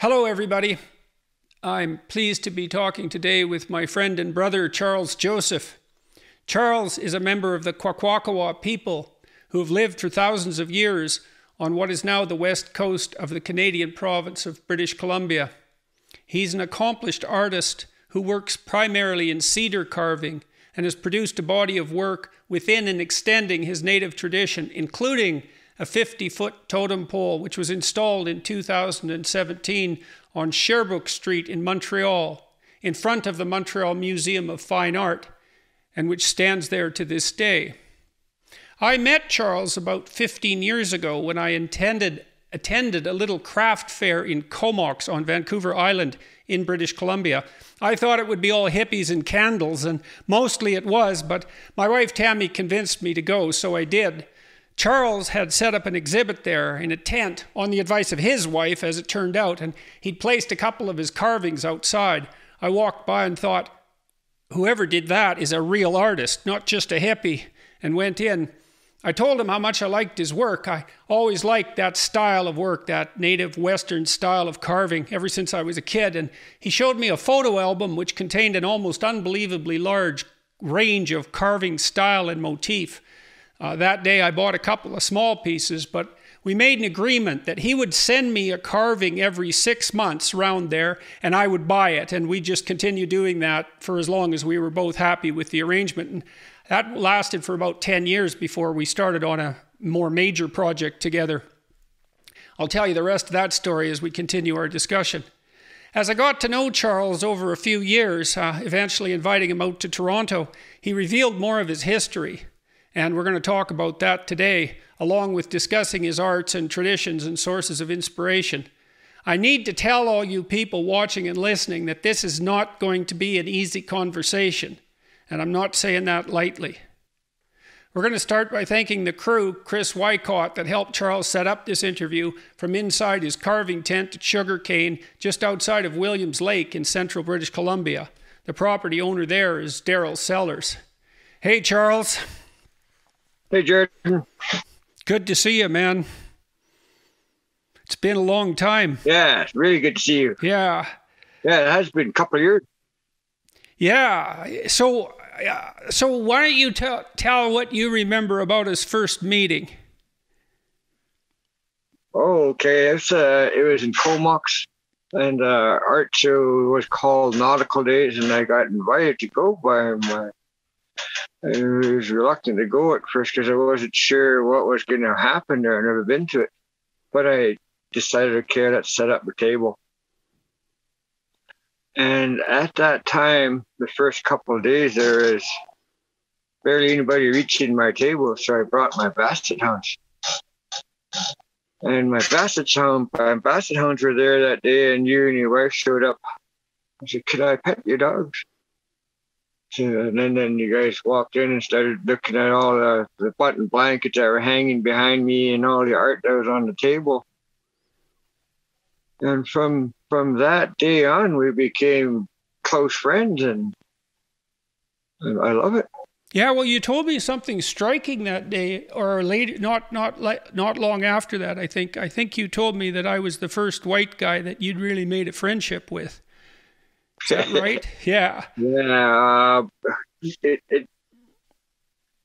Hello, everybody. I'm pleased to be talking today with my friend and brother, Charles Joseph. Charles is a member of the Kwakwaka'wakw people who have lived for thousands of years on what is now the west coast of the Canadian province of British Columbia. He's an accomplished artist who works primarily in cedar carving and has produced a body of work within and extending his native tradition, including a 50 foot totem pole, which was installed in 2017 on Sherbrooke Street in Montreal, in front of the Montreal Museum of Fine Art, and which stands there to this day. I met Charles about 15 years ago when I intended, attended a little craft fair in Comox on Vancouver Island in British Columbia. I thought it would be all hippies and candles, and mostly it was, but my wife Tammy convinced me to go, so I did. Charles had set up an exhibit there in a tent on the advice of his wife, as it turned out, and he'd placed a couple of his carvings outside. I walked by and thought, whoever did that is a real artist, not just a hippie, and went in. I told him how much I liked his work. I always liked that style of work, that native Western style of carving, ever since I was a kid. And he showed me a photo album which contained an almost unbelievably large range of carving style and motif. Uh, that day I bought a couple of small pieces, but we made an agreement that he would send me a carving every six months around there and I would buy it. And we just continued doing that for as long as we were both happy with the arrangement. And that lasted for about 10 years before we started on a more major project together. I'll tell you the rest of that story as we continue our discussion. As I got to know Charles over a few years, uh, eventually inviting him out to Toronto, he revealed more of his history. And we're going to talk about that today, along with discussing his arts and traditions and sources of inspiration. I need to tell all you people watching and listening that this is not going to be an easy conversation, and I'm not saying that lightly. We're going to start by thanking the crew, Chris Wycott, that helped Charles set up this interview from inside his carving tent at Sugarcane, just outside of Williams Lake in central British Columbia. The property owner there is Daryl Sellers. Hey, Charles. Hey, Jordan. Good to see you, man. It's been a long time. Yeah, it's really good to see you. Yeah. Yeah, it has been a couple of years. Yeah. So, uh, so why don't you tell tell what you remember about his first meeting? Oh, okay. It's uh, it was in Comox, and uh, art show was called Nautical Days, and I got invited to go by my I was reluctant to go at first because I wasn't sure what was going to happen there. I'd never been to it. But I decided, okay, let's set up a table. And at that time, the first couple of days, there was barely anybody reaching my table. So I brought my basset hounds. And my basset hound, my basset hounds were there that day, and you and your wife showed up. I said, Could I pet your dogs? And then, then you guys walked in and started looking at all the, the button blankets that were hanging behind me and all the art that was on the table. And from from that day on, we became close friends, and, I love it. Yeah, well, you told me something striking that day, or later, not not not long after that. I think I think you told me that I was the first white guy that you'd really made a friendship with. Is that right? yeah. Yeah. Uh, it, it,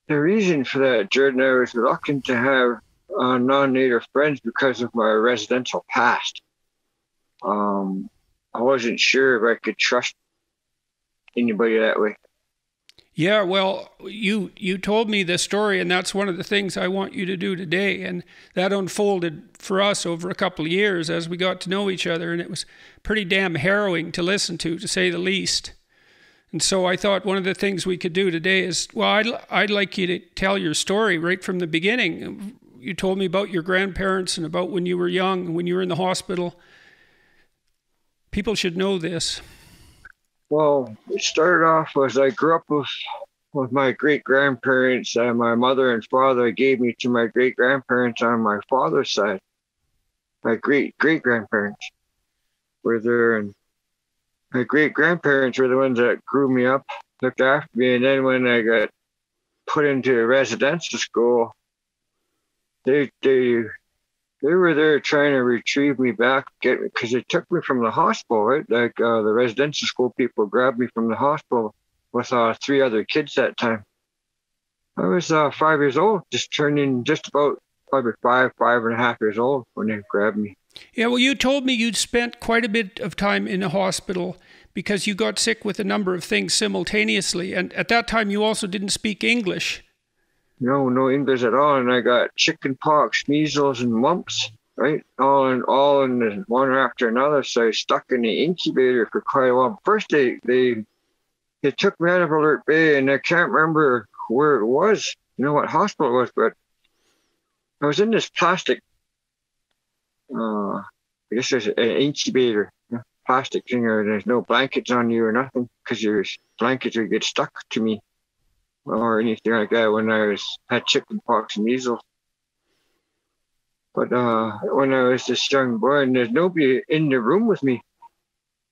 the reason for that, Jordan, I was reluctant to have uh, non-native friends because of my residential past. Um, I wasn't sure if I could trust anybody that way. Yeah, well, you you told me the story, and that's one of the things I want you to do today. And that unfolded for us over a couple of years as we got to know each other, and it was pretty damn harrowing to listen to, to say the least. And so I thought one of the things we could do today is, well, I'd I'd like you to tell your story right from the beginning. You told me about your grandparents and about when you were young when you were in the hospital. People should know this. Well, it started off as I grew up with with my great grandparents. and my mother and father gave me to my great grandparents on my father's side. My great great grandparents were there, and my great grandparents were the ones that grew me up, looked after me. And then when I got put into a residential school, they they they were there trying to retrieve me back, get because they took me from the hospital, right? Like uh, the residential school people grabbed me from the hospital with uh, three other kids that time. I was uh, five years old, just turning just about probably five, five and a half years old when they grabbed me. Yeah, well, you told me you'd spent quite a bit of time in a hospital because you got sick with a number of things simultaneously. And at that time, you also didn't speak English. No, no English at all. And I got chicken pox, measles, and mumps, right? All in all in one after another. So I stuck in the incubator for quite a while. First, they, they, they took me out of Alert Bay, and I can't remember where it was, you know, what hospital it was, but I was in this plastic, uh, I guess there's an incubator plastic thing or there's no blankets on you or nothing because your blankets would get stuck to me or anything like that when I was had chicken pox and measles. But uh, when I was this young boy and there's nobody in the room with me,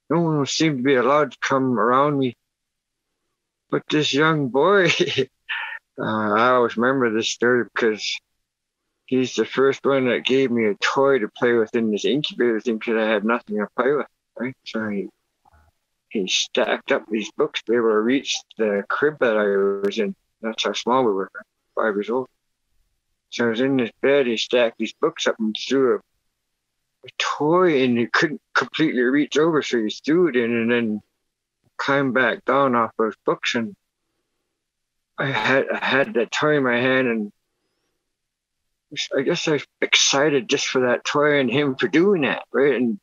no one seemed to be allowed to come around me. But this young boy, uh, I always remember this story because he's the first one that gave me a toy to play with in this incubator thing because I had nothing to play with right? So he, he stacked up these books to be able to reach the crib that I was in. That's how small we were, five years old. So I was in this bed, he stacked these books up and threw a, a toy and he couldn't completely reach over, so he threw it in and then climbed back down off those books and I had I had that toy in my hand and I guess I was excited just for that toy and him for doing that, right? And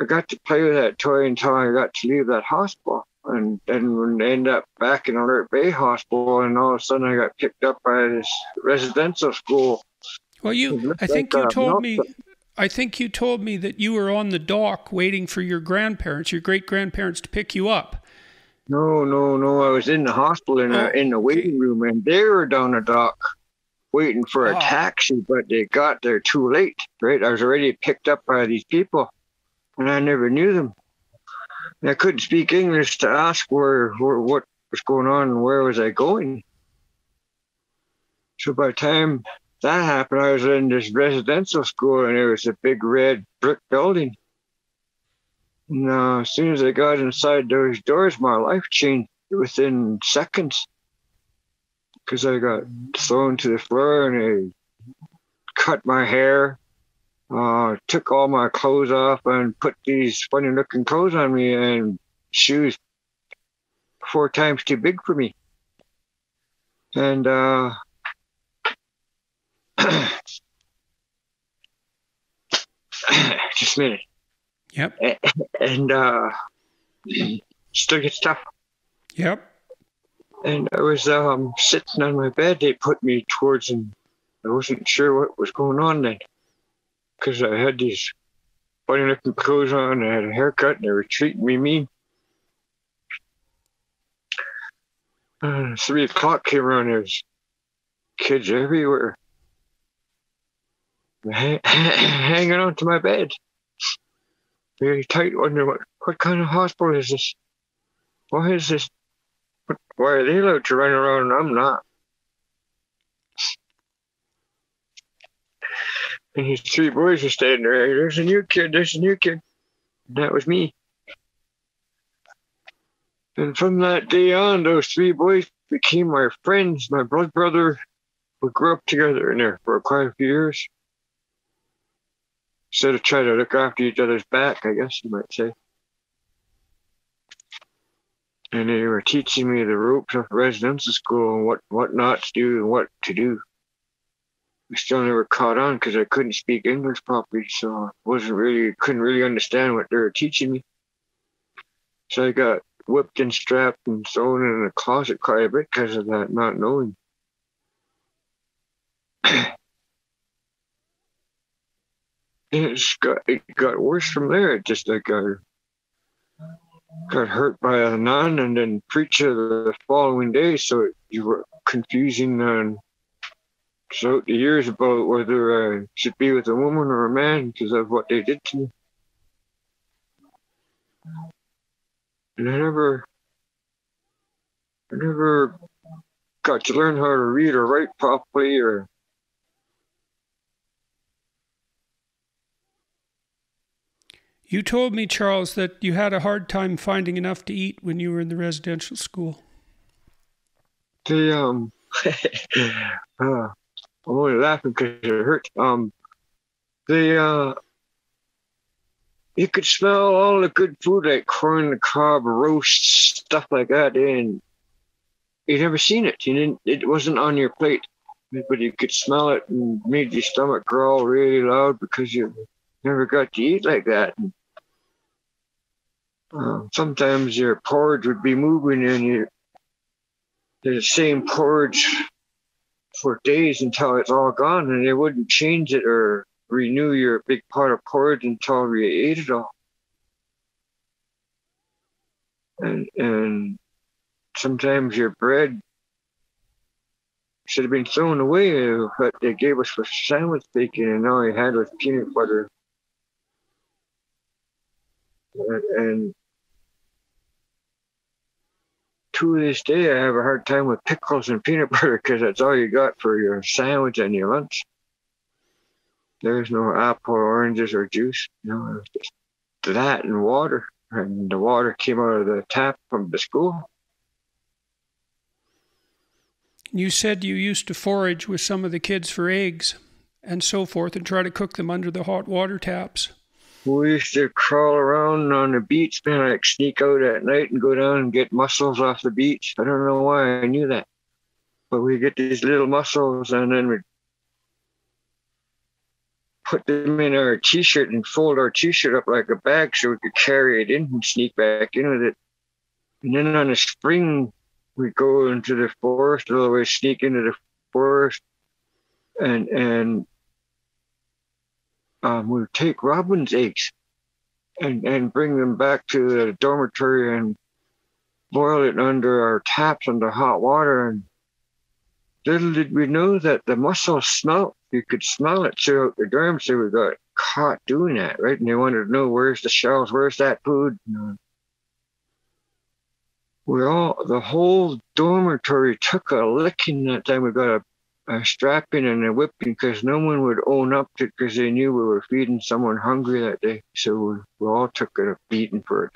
I got to play with that toy until I got to leave that hospital. And then ended up back in Alert Bay Hospital, and all of a sudden I got picked up by this residential school. Well, you, I think you uh, told me, I think you told me that you were on the dock waiting for your grandparents, your great grandparents, to pick you up. No, no, no. I was in the hospital in, oh, a, in the waiting room, and they were down the dock waiting for a oh. taxi, but they got there too late. Right, I was already picked up by these people and I never knew them. I couldn't speak English to ask where, where what was going on and where was I going. So by the time that happened, I was in this residential school and it was a big red brick building. And uh, as soon as I got inside those doors, my life changed within seconds because I got thrown to the floor and they cut my hair uh, took all my clothes off and put these funny looking clothes on me and shoes four times too big for me. And uh, just a minute. Yep. And uh, still gets tough. Yep. And I was um, sitting on my bed. They put me towards, and I wasn't sure what was going on then because I had these funny looking clothes on, I had a haircut, and they were treating me mean. Uh, three o'clock came around, There's kids everywhere. hanging on to my bed. Very tight, wondering what, what kind of hospital is this? Why is this? Why are they allowed to run around and I'm not? And his three boys were standing there. There's a new kid. There's a new kid. And that was me. And from that day on, those three boys became my friends, my blood brother. We grew up together in there for quite a few years. Instead of trying to look after each other's back, I guess you might say. And they were teaching me the ropes of residential school and what, what not to do and what to do. I still never caught on because I couldn't speak English properly, so I wasn't really couldn't really understand what they were teaching me. So I got whipped and strapped and thrown in a closet quite a bit because of that not knowing. it got it got worse from there. It just like got got hurt by a nun and then preacher the following day, so you were confusing and the years about whether I should be with a woman or a man because of what they did to me. And I never, I never got to learn how to read or write properly or You told me, Charles, that you had a hard time finding enough to eat when you were in the residential school. The um, uh, I'm only laughing because it hurts. Um, the uh, you could smell all the good food like corn the cob, roasts, stuff like that, and you never seen it. You didn't. It wasn't on your plate, but you could smell it and made your stomach growl really loud because you never got to eat like that. And, uh, sometimes your porridge would be moving and you the same porridge for days until it's all gone, and they wouldn't change it or renew your big pot of porridge until you ate it all. And and sometimes your bread should have been thrown away, but they gave us for sandwich bacon, and all you had was peanut butter. And, and to this day, I have a hard time with pickles and peanut butter because that's all you got for your sandwich and your lunch. There's no apple, oranges, or juice. You know, just that and water. And the water came out of the tap from the school. You said you used to forage with some of the kids for eggs and so forth and try to cook them under the hot water taps we used to crawl around on the beach, man, like sneak out at night and go down and get mussels off the beach. I don't know why I knew that. But we get these little mussels and then we put them in our t-shirt and fold our t-shirt up like a bag so we could carry it in and sneak back in with it. And then on the spring, we go into the forest, otherwise sneak into the forest and and um, we would take robin's eggs and, and bring them back to the dormitory and boil it under our taps under hot water. And little did we know that the mussel smell, you could smell it throughout the dorm. So we got caught doing that, right? And they wanted to know where's the shells, where's that food? we all, the whole dormitory took a licking that time. We got a a strapping and a whipping because no one would own up to it because they knew we were feeding someone hungry that day. So we, we all took a beating for it.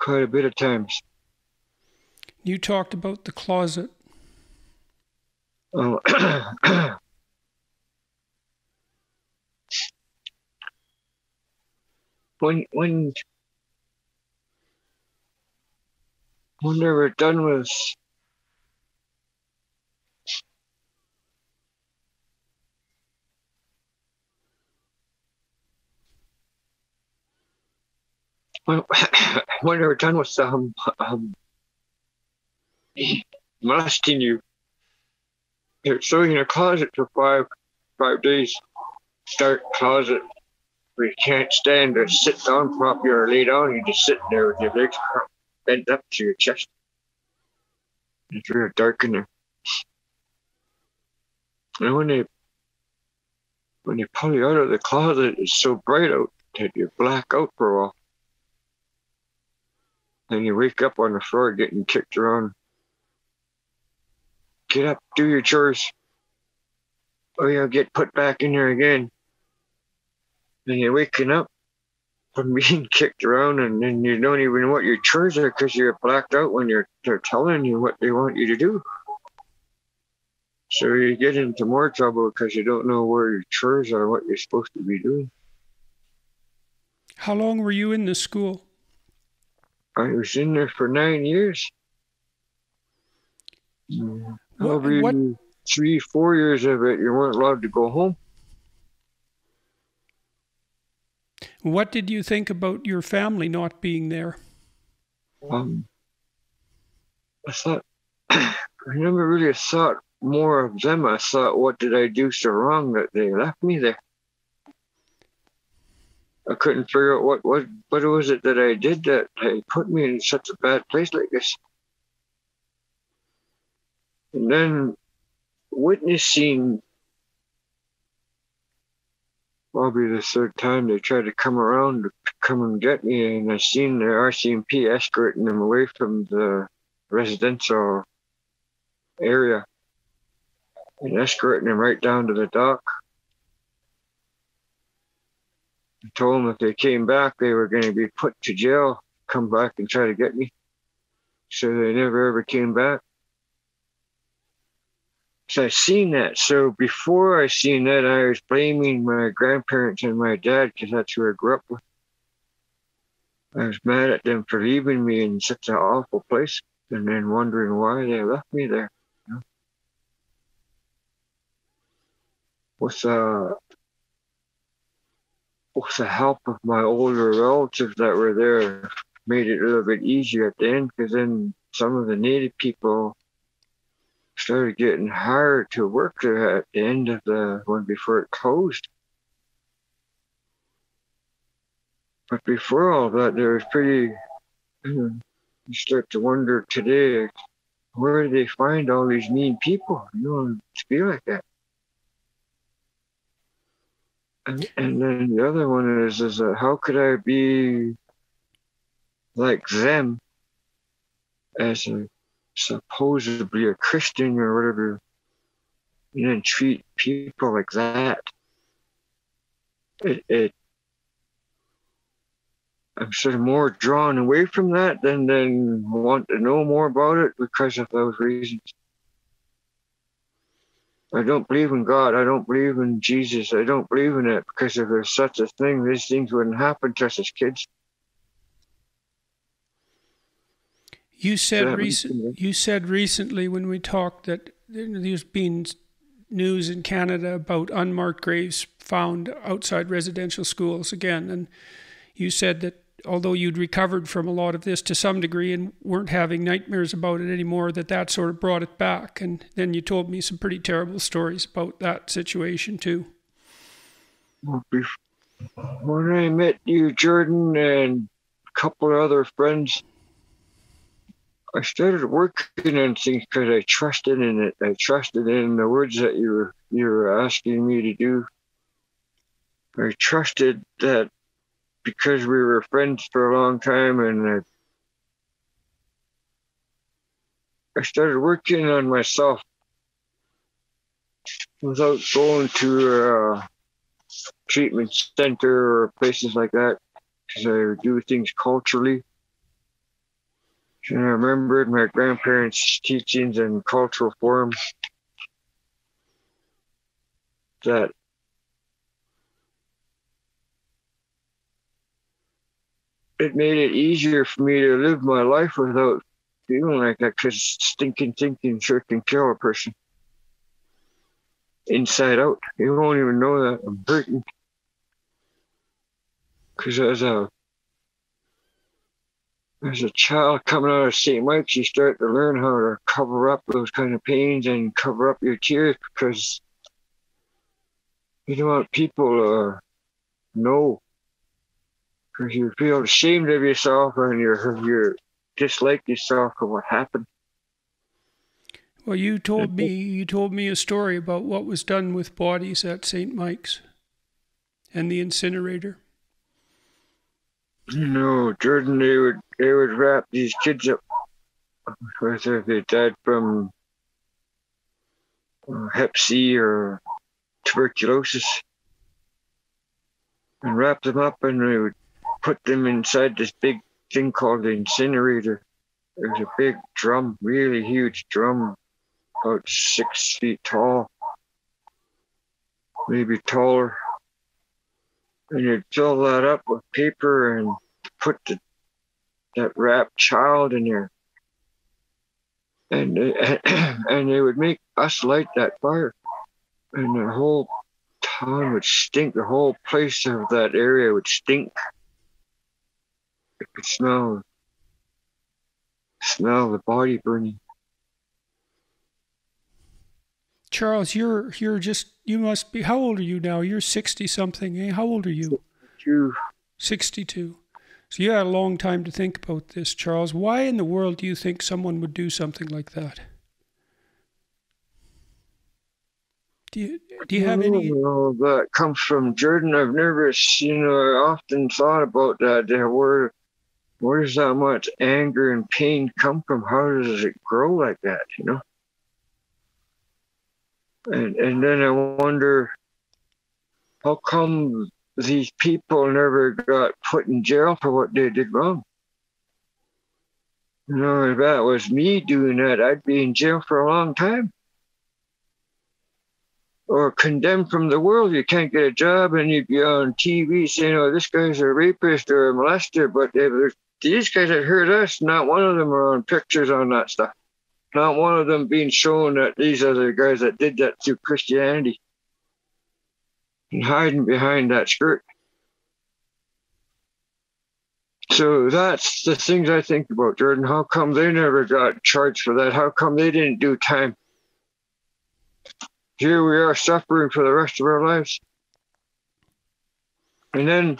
Quite a bit of times. You talked about the closet. Oh. when when when they were done with when, when they were done with um, um, molesting you, they're sitting in a closet for five five days. Dark closet where you can't stand or sit down properly or lay down. You're just sit there with your legs bent up to your chest. It's real dark in there. And when they when they pull you out of the closet, it's so bright out that you black out for a while. Then you wake up on the floor getting kicked around. Get up, do your chores. Or oh, you'll get put back in there again. And you're waking up from being kicked around and then you don't even know what your chores are because you're blacked out when you're they're telling you what they want you to do. So you get into more trouble because you don't know where your chores are, what you're supposed to be doing. How long were you in this school? I was in there for nine years. What, what? three, four years of it, you weren't allowed to go home. What did you think about your family not being there? Um, I thought, I never really thought more of them. I thought, what did I do so wrong that they left me there? I couldn't figure out what what what was it that I did that put me in such a bad place like this. And then witnessing probably the third time they tried to come around to come and get me, and I seen the RCMP escorting them away from the residential area and escorting them right down to the dock. I told them if they came back, they were going to be put to jail, come back and try to get me. So they never ever came back. So I seen that. So before I seen that, I was blaming my grandparents and my dad because that's who I grew up with. I was mad at them for leaving me in such an awful place and then wondering why they left me there. You know? With uh with the help of my older relatives that were there, made it a little bit easier at the end because then some of the native people started getting hired to work there at the end of the one before it closed. But before all that, there was pretty. You, start to wonder today, where do they find all these mean people? You know, to be like that. And, then the other one is, is uh, how could I be like them as a supposedly a Christian or whatever, and treat people like that? It, it I'm sort of more drawn away from that than than want to know more about it because of those reasons. I don't believe in God. I don't believe in Jesus. I don't believe in it because if there's such a thing, these things wouldn't happen to us as kids. You said recent, You said recently when we talked that there's been news in Canada about unmarked graves found outside residential schools again, and you said that although you'd recovered from a lot of this to some degree and weren't having nightmares about it anymore, that that sort of brought it back. And then you told me some pretty terrible stories about that situation too. When I met you, Jordan, and a couple of other friends, I started working on things because I trusted in it. I trusted in the words that you were you were asking me to do. I trusted that because we were friends for a long time and I, I started working on myself without going to a uh, treatment center or places like that because I do things culturally. And I remembered my grandparents' teachings and cultural forms that it made it easier for me to live my life without feeling like that because stinking thinking can kill a person inside out. You won't even know that I'm hurting. Because as a as a child coming out of St. Mike's, you start to learn how to cover up those kind of pains and cover up your tears because you don't want people to know because you feel ashamed of yourself and you're you dislike yourself for what happened. Well, you told me you told me a story about what was done with bodies at St. Mike's and the incinerator. You know, Jordan, they would they would wrap these kids up whether they died from uh, Hep C or tuberculosis, and wrap them up, and they would put them inside this big thing called the incinerator. Was a big drum, really huge drum, about six feet tall, maybe taller. And you'd fill that up with paper and put the, that wrapped child in there. And they, and they would make us light that fire. And the whole town would stink. The whole place of that area would stink. I could smell smell the body burning. Charles, you're you're just you must be how old are you now? You're sixty something, eh? How old are you? Two. Sixty two. So you had a long time to think about this, Charles. Why in the world do you think someone would do something like that? Do you do you have any? Well, that comes from Jordan. I've never, you know, I often thought about that. There were where does that much anger and pain come from? How does it grow like that, you know? And and then I wonder how come these people never got put in jail for what they did wrong. You know, if that was me doing that, I'd be in jail for a long time. Or condemned from the world. You can't get a job and you'd be on TV saying, oh, this guy's a rapist or a molester. But these guys that hurt us, not one of them are on pictures on that stuff. Not one of them being shown that these are the guys that did that through Christianity and hiding behind that skirt. So that's the things I think about, Jordan. How come they never got charged for that? How come they didn't do time? Here we are suffering for the rest of our lives. And then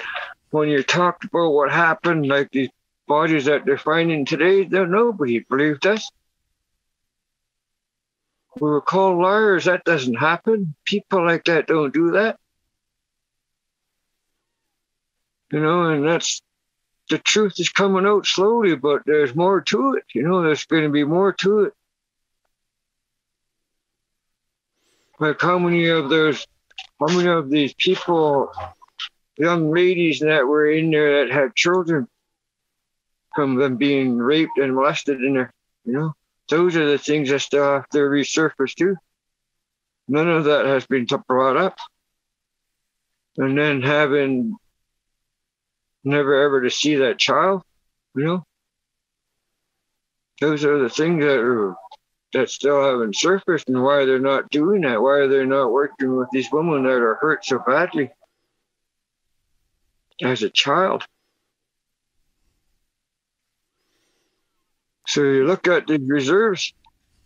when you talked about what happened, like these bodies that they're finding today, nobody believed us. We were called liars. That doesn't happen. People like that don't do that. You know, and that's the truth is coming out slowly, but there's more to it. You know, there's going to be more to it. Like how many of those, how many of these people, young ladies that were in there that had children from them being raped and molested in there, you know? Those are the things that still have to resurface too. None of that has been brought up. And then having never ever to see that child, you know, those are the things that are that still haven't surfaced and why they're not doing that. Why are they not working with these women that are hurt so badly as a child? So you look at the reserves,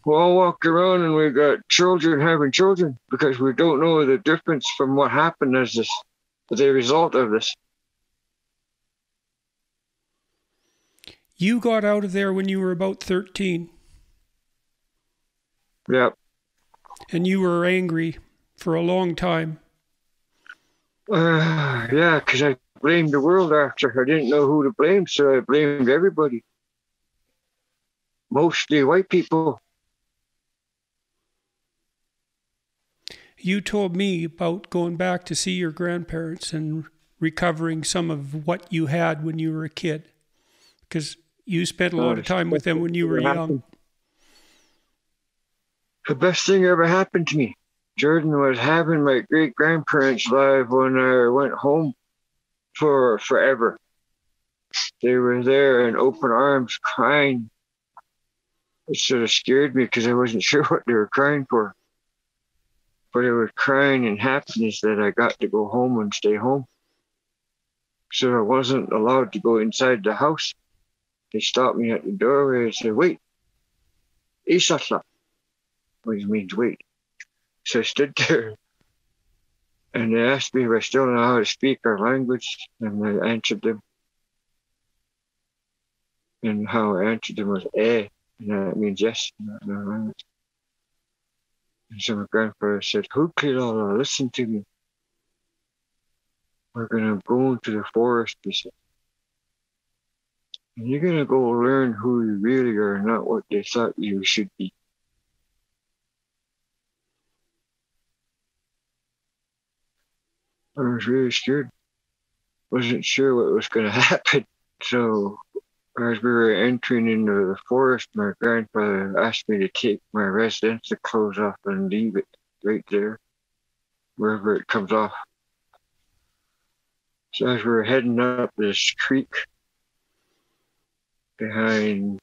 we all walk around and we've got children having children because we don't know the difference from what happened as this, a result of this. You got out of there when you were about 13. Yep. And you were angry for a long time. Uh, yeah, because I blamed the world after. I didn't know who to blame, so I blamed everybody mostly white people. You told me about going back to see your grandparents and recovering some of what you had when you were a kid, because you spent a oh, lot of time with them when you were young. The best thing ever happened to me, Jordan, was having my great grandparents live when I went home for forever. They were there in open arms, crying it sort of scared me because I wasn't sure what they were crying for. But they were crying in happiness that I got to go home and stay home. So I wasn't allowed to go inside the house. They stopped me at the doorway and said, Wait, Isatla, which means wait. So I stood there and they asked me if I still know how to speak our language, and I answered them. And how I answered them was eh. Means yes. And so my grandfather said, "Who Huklilala, listen to me. We're going to go into the forest, he said. And you're going to go learn who you really are, not what they thought you should be. I was really scared. Wasn't sure what was going to happen. So as we were entering into the forest, my grandfather asked me to take my residential clothes off and leave it right there, wherever it comes off. So as we were heading up this creek behind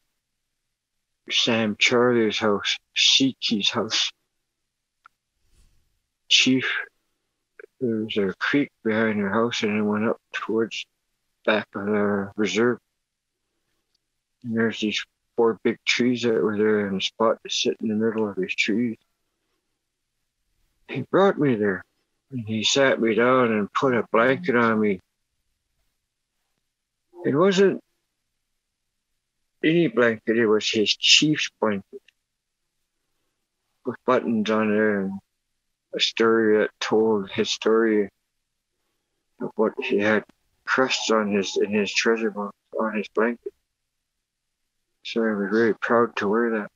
Sam Charlie's house, Siki's house, Chief, there was a creek behind their house and it went up towards back of the reserve. And there's these four big trees that were there in a spot to sit in the middle of these trees. He brought me there and he sat me down and put a blanket on me. It wasn't any blanket, it was his chief's blanket with buttons on there and a story that told his story of what he had crusts on his in his treasure box on his blanket. So I was very proud to wear that.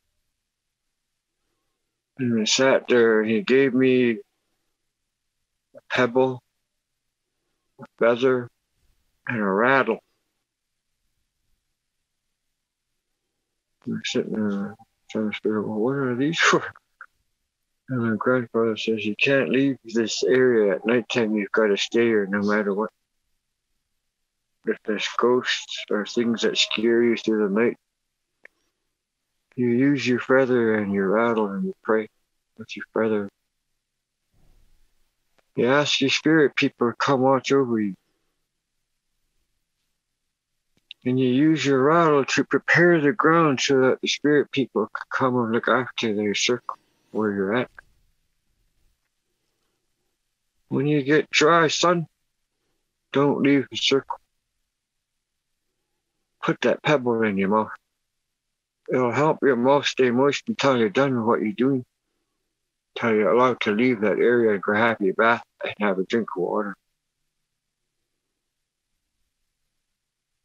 And I sat there and he gave me a pebble a feather, and a rattle. We're sitting there trying to figure out, well, what are these for? And my grandfather says, You can't leave this area at nighttime. You've got to stay here no matter what. If there's ghosts or things that scare you through the night, you use your feather and your rattle and you pray with your feather. You ask your spirit people to come watch over you. And you use your rattle to prepare the ground so that the spirit people can come and look after their circle where you're at. When you get dry, son, don't leave the circle. Put that pebble in your mouth. It'll help your mouth stay moist until you're done with what you're doing. Until you're allowed to leave that area and have your bath and have a drink of water.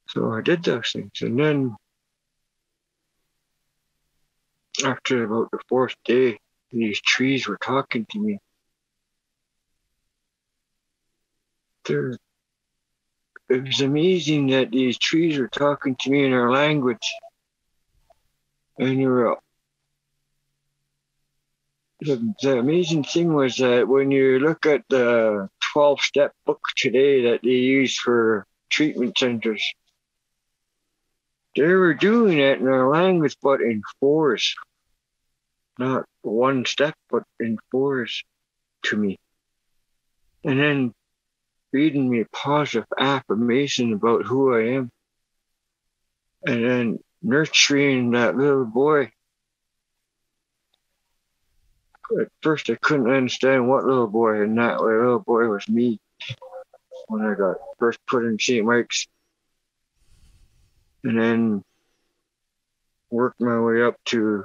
So I did those things. And then after about the fourth day, these trees were talking to me. They're, it was amazing that these trees were talking to me in our language. And they were, the, the amazing thing was that when you look at the 12 step book today that they use for treatment centers, they were doing it in our language, but in fours. Not one step, but in fours to me. And then reading me positive affirmation about who I am. And then nurturing that little boy. At first, I couldn't understand what little boy, and that little boy was me when I got first put in St. Mike's and then worked my way up to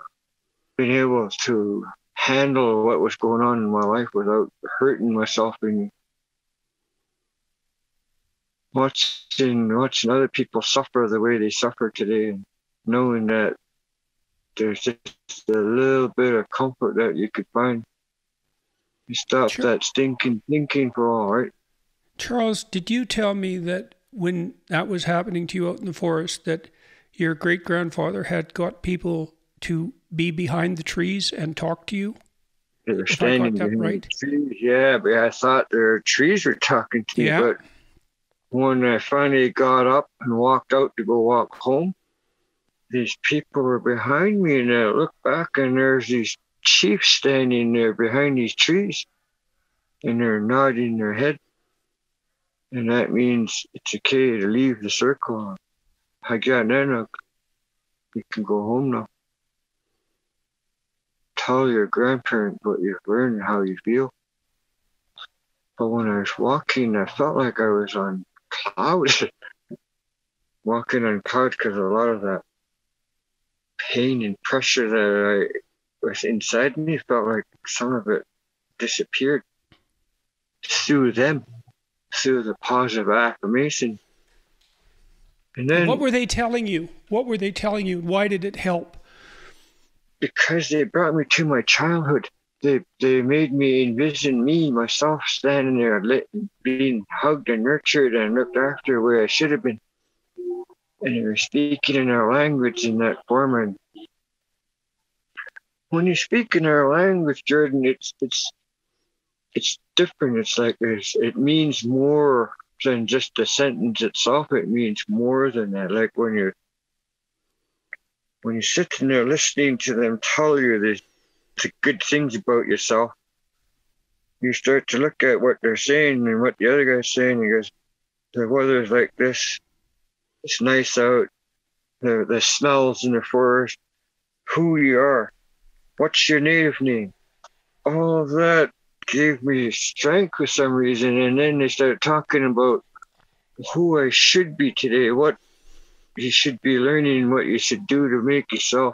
being able to handle what was going on in my life without hurting myself and watching watching other people suffer the way they suffer today and knowing that there's just a little bit of comfort that you could find. You stop sure. that stinking thinking for all right. Charles, did you tell me that when that was happening to you out in the forest that your great grandfather had got people to be behind the trees and talk to you? They were standing behind right. the trees, yeah, but I thought their trees were talking to me. Yeah. But when I finally got up and walked out to go walk home, these people were behind me, and I look back, and there's these chiefs standing there behind these trees, and they're nodding their head and that means it's okay to leave the circle. Haganenok, you can go home now. Tell your grandparents what you've learned, and how you feel. But when I was walking, I felt like I was on clouds. walking on clouds because a lot of that pain and pressure that I was inside me felt like some of it disappeared through them through the positive affirmation. And then what were they telling you? What were they telling you? Why did it help? Because they brought me to my childhood. They they made me envision me myself standing there, lit, being hugged and nurtured and looked after where I should have been. And you're speaking in our language in that form. And when you speak in our language, Jordan, it's it's it's different. It's like it's, it means more than just the sentence itself. It means more than that. Like when you're when you're sitting there listening to them tell you the, the good things about yourself, you start to look at what they're saying and what the other guy's saying. He goes, the weather's like this. It's nice out. The the smells in the forest. Who you are. What's your native name? All of that gave me strength for some reason. And then they started talking about who I should be today, what you should be learning, what you should do to make yourself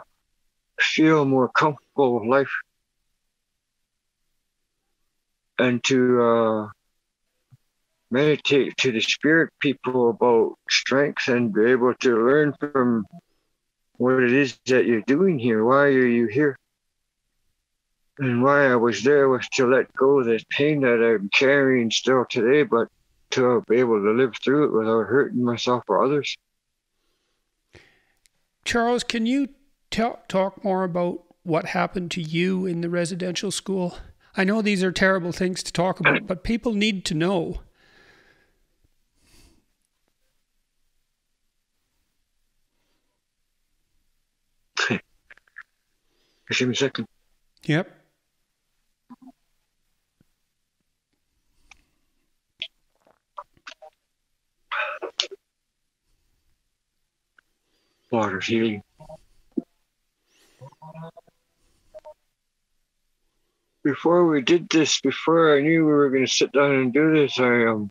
feel more comfortable with life. And to uh, meditate to the spirit people about strength and be able to learn from what it is that you're doing here. Why are you here? And why I was there was to let go of this pain that I'm carrying still today, but to be able to live through it without hurting myself or others. Charles, can you t- talk more about what happened to you in the residential school? I know these are terrible things to talk about, but people need to know. Give me a second. Yep. Water's healing. Before we did this, before I knew we were going to sit down and do this, I um,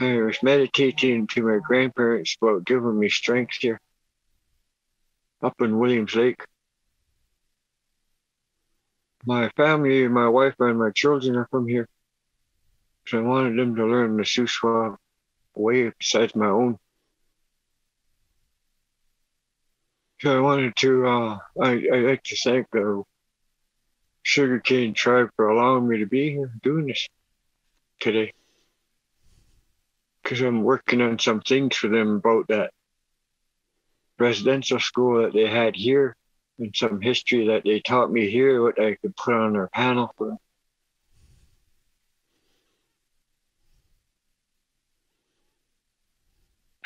I was meditating to my grandparents about giving me strength here, up in Williams Lake. My family, my wife, and my children are from here, so I wanted them to learn the Shuswap way besides my own. So I wanted to, uh, I, I like to thank the Sugarcane Tribe for allowing me to be here doing this today. Because I'm working on some things for them about that residential school that they had here and some history that they taught me here, what I could put on their panel for.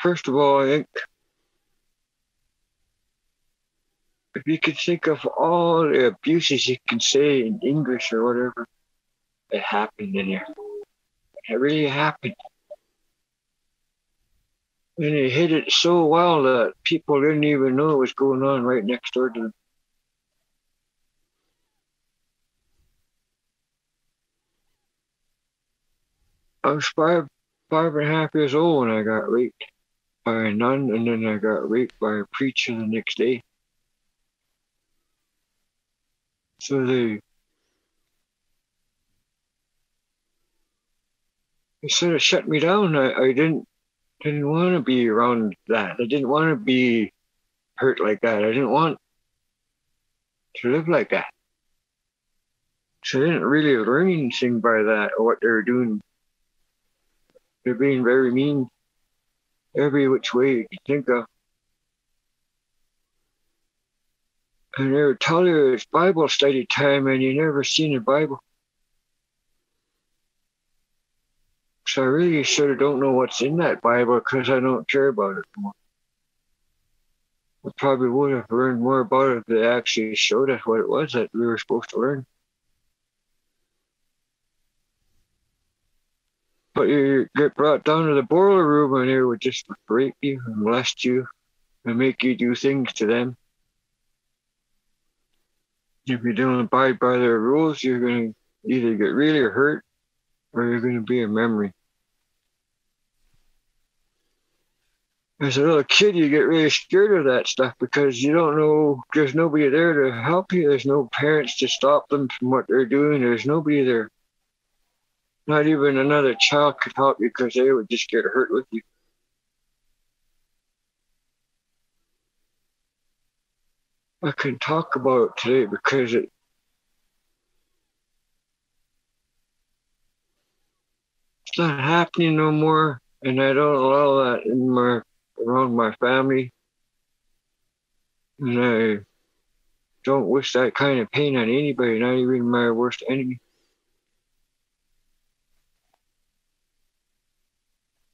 First of all, I think if you could think of all the abuses you can say in English or whatever, it happened in here. It really happened. And they hit it so well that people didn't even know what was going on right next door to them. I was five, five and a half years old when I got raped by a nun, and then I got raped by a preacher the next day. So they they sort of shut me down. I, I didn't didn't want to be around that. I didn't want to be hurt like that. I didn't want to live like that. So I didn't really learn anything by that or what they were doing. They're being very mean every which way you can think of. and they would tell you it's Bible study time and you never seen a Bible. So I really sort of don't know what's in that Bible because I don't care about it more. I probably would have learned more about it if they actually showed us what it was that we were supposed to learn. But you get brought down to the boiler room and they would just rape you and molest you and make you do things to them if you don't abide by their rules, you're going to either get really hurt or you're going to be a memory. As a little kid, you get really scared of that stuff because you don't know, there's nobody there to help you. There's no parents to stop them from what they're doing. There's nobody there. Not even another child could help you because they would just get hurt with you. I can talk about it today because it it's not happening no more and I don't allow that in my around my family. And I don't wish that kind of pain on anybody, not even my worst enemy.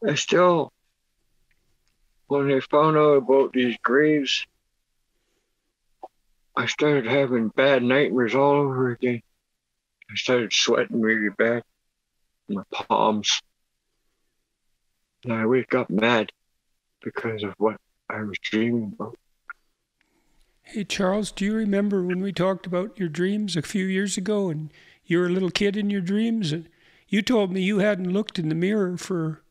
I still, when they found out about these graves, I started having bad nightmares all over again. I started sweating really bad. My palms. And I wake up mad because of what I was dreaming about. Hey, Charles, do you remember when we talked about your dreams a few years ago and you were a little kid in your dreams? And you told me you hadn't looked in the mirror for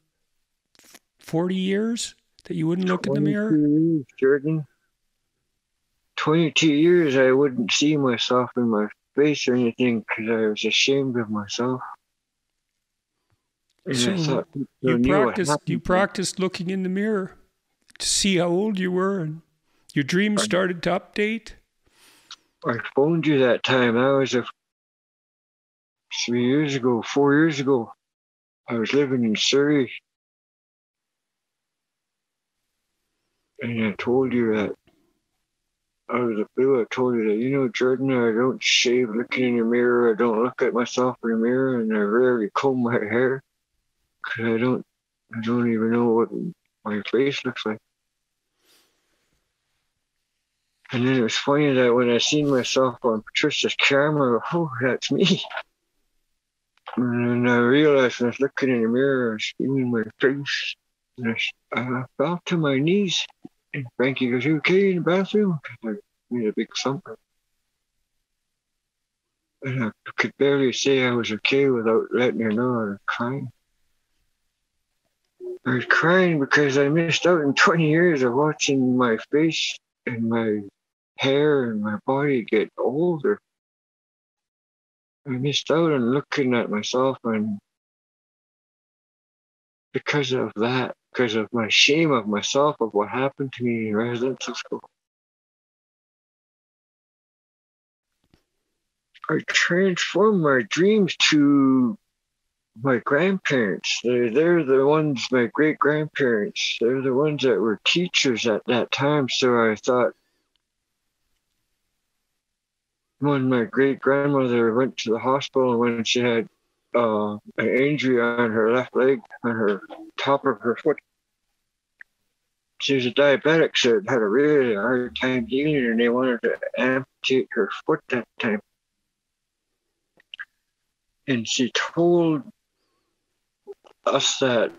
40 years, that you wouldn't look in the mirror? Years, Jordan. 22 years, I wouldn't see myself in my face or anything because I was ashamed of myself. And so you practiced, you practiced looking in the mirror to see how old you were, and your dreams started to update. I phoned you that time. That was a three years ago, four years ago. I was living in Surrey. And I told you that out of the blue, I told you that, you know, Jordan, I don't shave looking in the mirror. I don't look at myself in the mirror and I rarely comb my hair because I don't, I don't even know what my face looks like. And then it was funny that when I seen myself on Patricia's camera, oh, that's me. And I realized I was looking in the mirror, I was feeling my face. And I, I fell to my knees. Frankie goes, You okay in the bathroom? I made a big thump. And I could barely say I was okay without letting her know I was crying. I was crying because I missed out in 20 years of watching my face and my hair and my body get older. I missed out on looking at myself and because of that, because of my shame of myself of what happened to me in residential school. I transformed my dreams to my grandparents. They're, they're the ones, my great grandparents. They're the ones that were teachers at that time. So I thought, when my great grandmother went to the hospital when she had uh, an injury on her left leg, on her top of her foot. She was a diabetic, so it had a really hard time healing, and they wanted to amputate her foot that time. And she told us that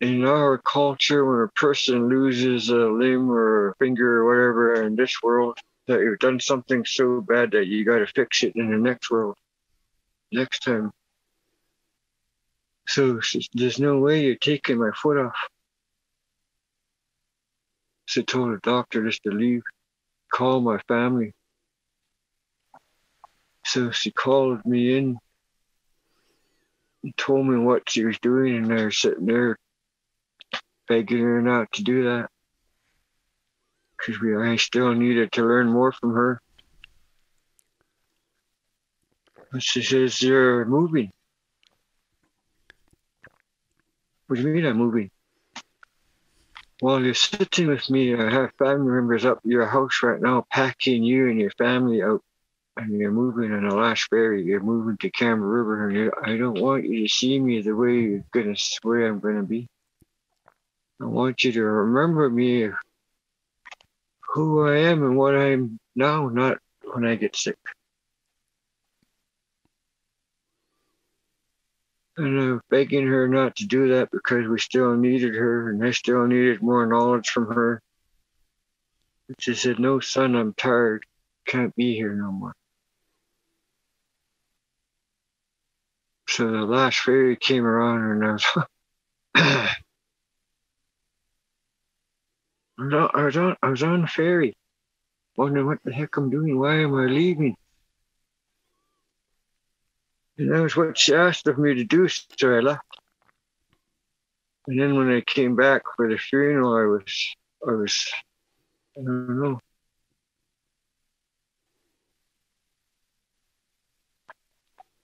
in our culture, when a person loses a limb or a finger or whatever in this world, that you've done something so bad that you got to fix it in the next world, next time. So there's no way you're taking my foot off. So I told the doctor just to leave, call my family. So she called me in and told me what she was doing, and I was sitting there begging her not to do that because we I still needed to learn more from her. She says, You're moving. What do you mean I'm moving? While you're sitting with me, I have family members up your house right now packing you and your family out. And you're moving on the last ferry. You're moving to Campbell River, and I don't want you to see me the way you're gonna, swear I'm gonna be. I want you to remember me who I am and what I'm now, not when I get sick. And I'm begging her not to do that because we still needed her and I still needed more knowledge from her. She said, No, son, I'm tired. Can't be here no more. So the last ferry came around and I was I was on, I was on the ferry, wondering what the heck I'm doing. Why am I leaving? And that was what she asked of me to do, so I left. And then when I came back for the funeral, I was, I was, I don't know.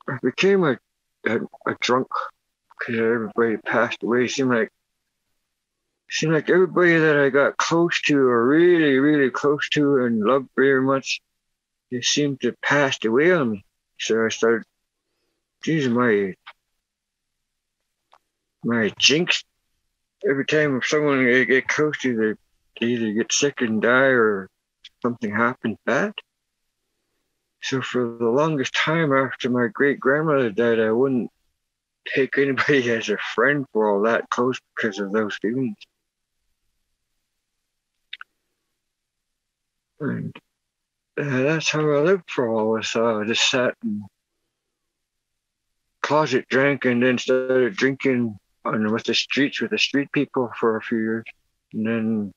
I became a, a, a drunk because everybody passed away. It seemed like seemed like everybody that I got close to or really, really close to and loved very much, they seemed to pass away on me. So I started, geez, my, my jinx, every time someone get close to, they, they either get sick and die or something happens bad. So for the longest time after my great grandmother died, I wouldn't take anybody as a friend for all that close because of those feelings. And uh, that's how I lived for all this. Uh, I just sat and closet drank and then started drinking on with the streets with the street people for a few years. And then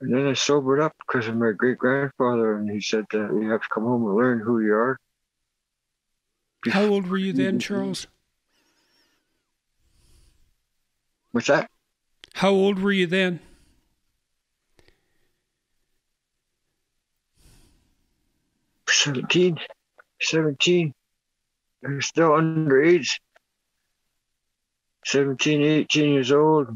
and then I sobered up because of my great grandfather, and he said that you have to come home and learn who you are. How old were you then, Charles? What's that? How old were you then? 17, 17. I was still underage, 17, 18 years old.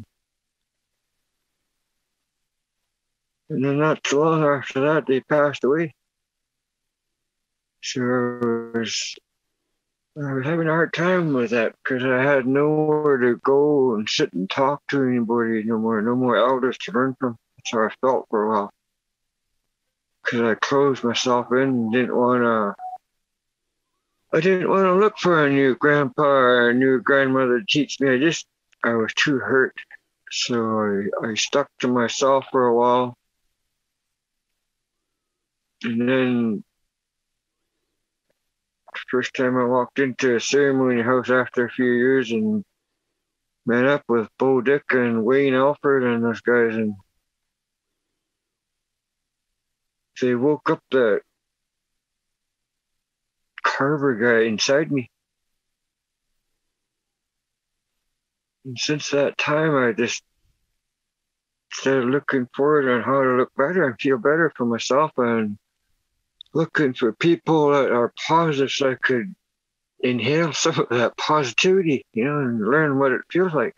And then not too long after that, they passed away. So I was, I was having a hard time with that because I had nowhere to go and sit and talk to anybody no more, no more elders to learn from. That's how I felt for a while. Because I closed myself in and didn't want to I didn't want to look for a new grandpa or a new grandmother to teach me. I just, I was too hurt. So I, I stuck to myself for a while. And then, first time I walked into a ceremony house after a few years and met up with Beau Dick and Wayne Alfred and those guys. And they woke up that Carver guy uh, inside me. And since that time, I just started looking forward on how to look better and feel better for myself and looking for people that are positive so I could inhale some of that positivity, you know, and learn what it feels like.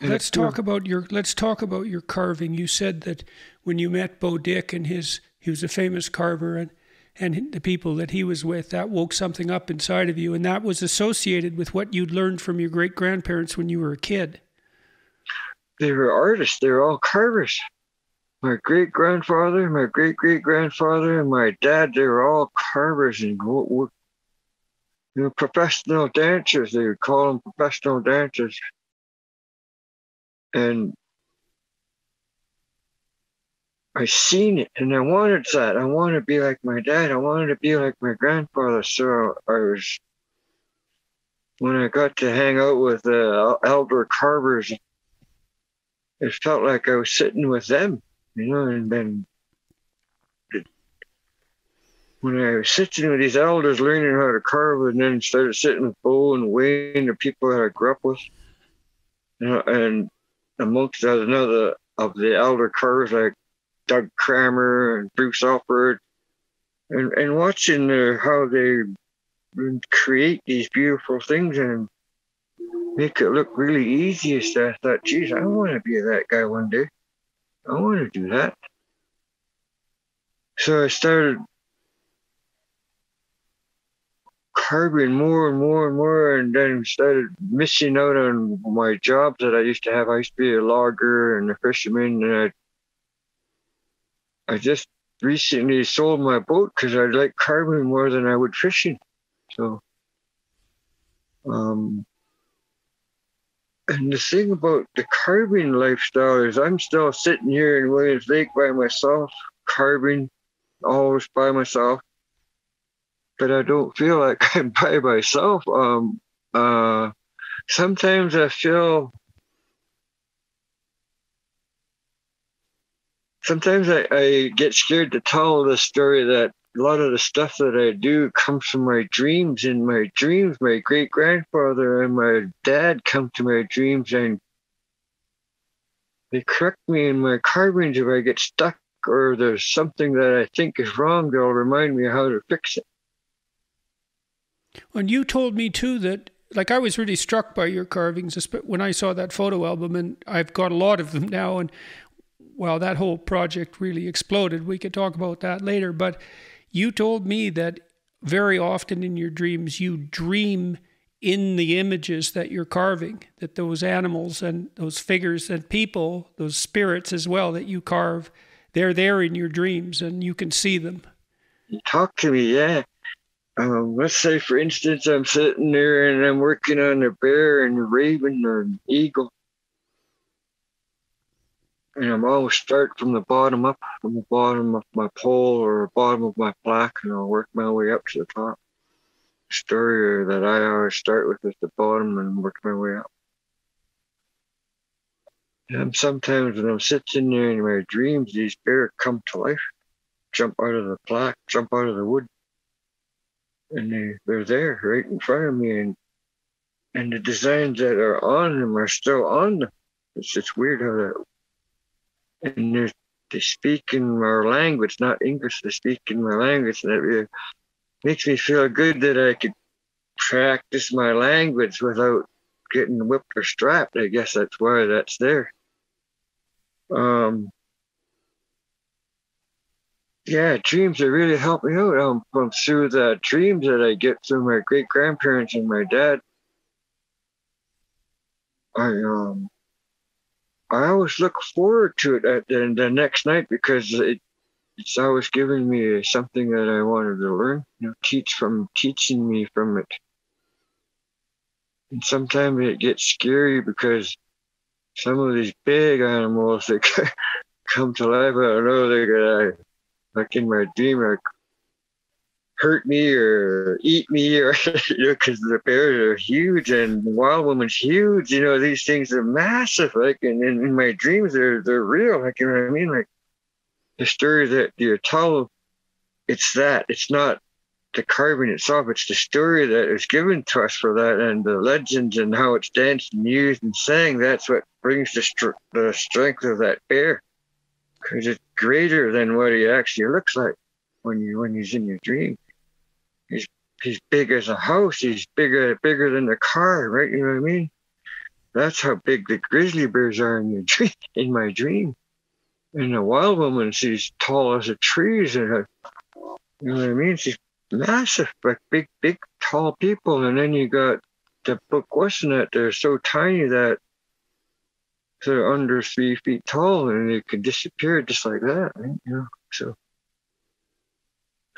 Let's talk about your let's talk about your carving. You said that when you met Beau Dick and his he was a famous carver and and the people that he was with that woke something up inside of you and that was associated with what you'd learned from your great grandparents when you were a kid. They were artists. They were all carvers. My great grandfather my great great grandfather and my dad they were all carvers and professional dancers. They would call them professional dancers. And I seen it and I wanted that. I wanted to be like my dad. I wanted to be like my grandfather. So I was, when I got to hang out with the uh, elder carvers, it felt like I was sitting with them, you know, and then when I was sitting with these elders learning how to carve and then started sitting with Beau and Wayne, the people that I grew up with, you know, and amongst another of the elder carvers like Doug Cranmer and Bruce Alfred, and, and watching how they create these beautiful things and make it look really easy. So I thought, geez, I want to be that guy one day. I want to do that. So I started carving more and more and more, and then started missing out on my jobs that I used to have. I used to be a logger and a fisherman, and I I just recently sold my boat because I like carving more than I would fishing. So, um, and the thing about the carving lifestyle is I'm still sitting here in Williams Lake by myself, carving always by myself. But I don't feel like I'm by myself. Um, uh, sometimes I feel sometimes I, I get scared to tell the story that a lot of the stuff that I do comes from my dreams. In my dreams, my great grandfather and my dad come to my dreams and they correct me in my carvings if I get stuck or there's something that I think is wrong. They'll remind me how to fix it. And you told me too that, like, I was really struck by your carvings when I saw that photo album, and I've got a lot of them now. And well, that whole project really exploded. We could talk about that later. But you told me that very often in your dreams, you dream in the images that you're carving, that those animals and those figures and people, those spirits as well that you carve, they're there in your dreams and you can see them. Talk to me, yeah. Um, let's say, for instance, I'm sitting there and I'm working on a bear and a raven or an eagle and I'm always start from the bottom up, from the bottom of my pole or bottom of my plaque, and I'll work my way up to the top. The story that I always start with is the bottom and work my way up. And sometimes when I'm sitting there in my dreams, these bears come to life, jump out of the plaque, jump out of the wood, and they, they're there right in front of me, and and the designs that are on them are still on them. It's just weird how that and there's they speak in our language, not English. They speak in my language, and it makes me feel good that I could practice my language without getting whipped or strapped. I guess that's why that's there. Um, yeah, dreams are really help me out. From through the dreams that I get through my great grandparents and my dad. I um, I always look forward to it at the, the next night because it it's always giving me something that I wanted to learn. You know, teach from teaching me from it. And sometimes it gets scary because some of these big animals that come to life, I don't know, they're gonna like in my dream, like hurt me or eat me or you know because the bears are huge and wild woman's huge you know these things are massive like and, and in my dreams they're they're real like you know what i mean? Like the story that you're told it's that it's not the carving itself it's the story that is given to us for that and the legends and how it's danced and used and sang that's what brings the, str- the strength of that bear because it's greater than what he actually looks like when you when he's in your dream he's he's big as a house. He's bigger bigger than the car, right? You know what I mean? That's how big the grizzly bears are in your dream, in my dream. And the wild woman, she's tall as a trees, and a, you know what I mean? She's massive, like big, big, tall people. And then you got the Bukwus they're so tiny that they're under three feet tall and they can disappear just like that, right? You know, so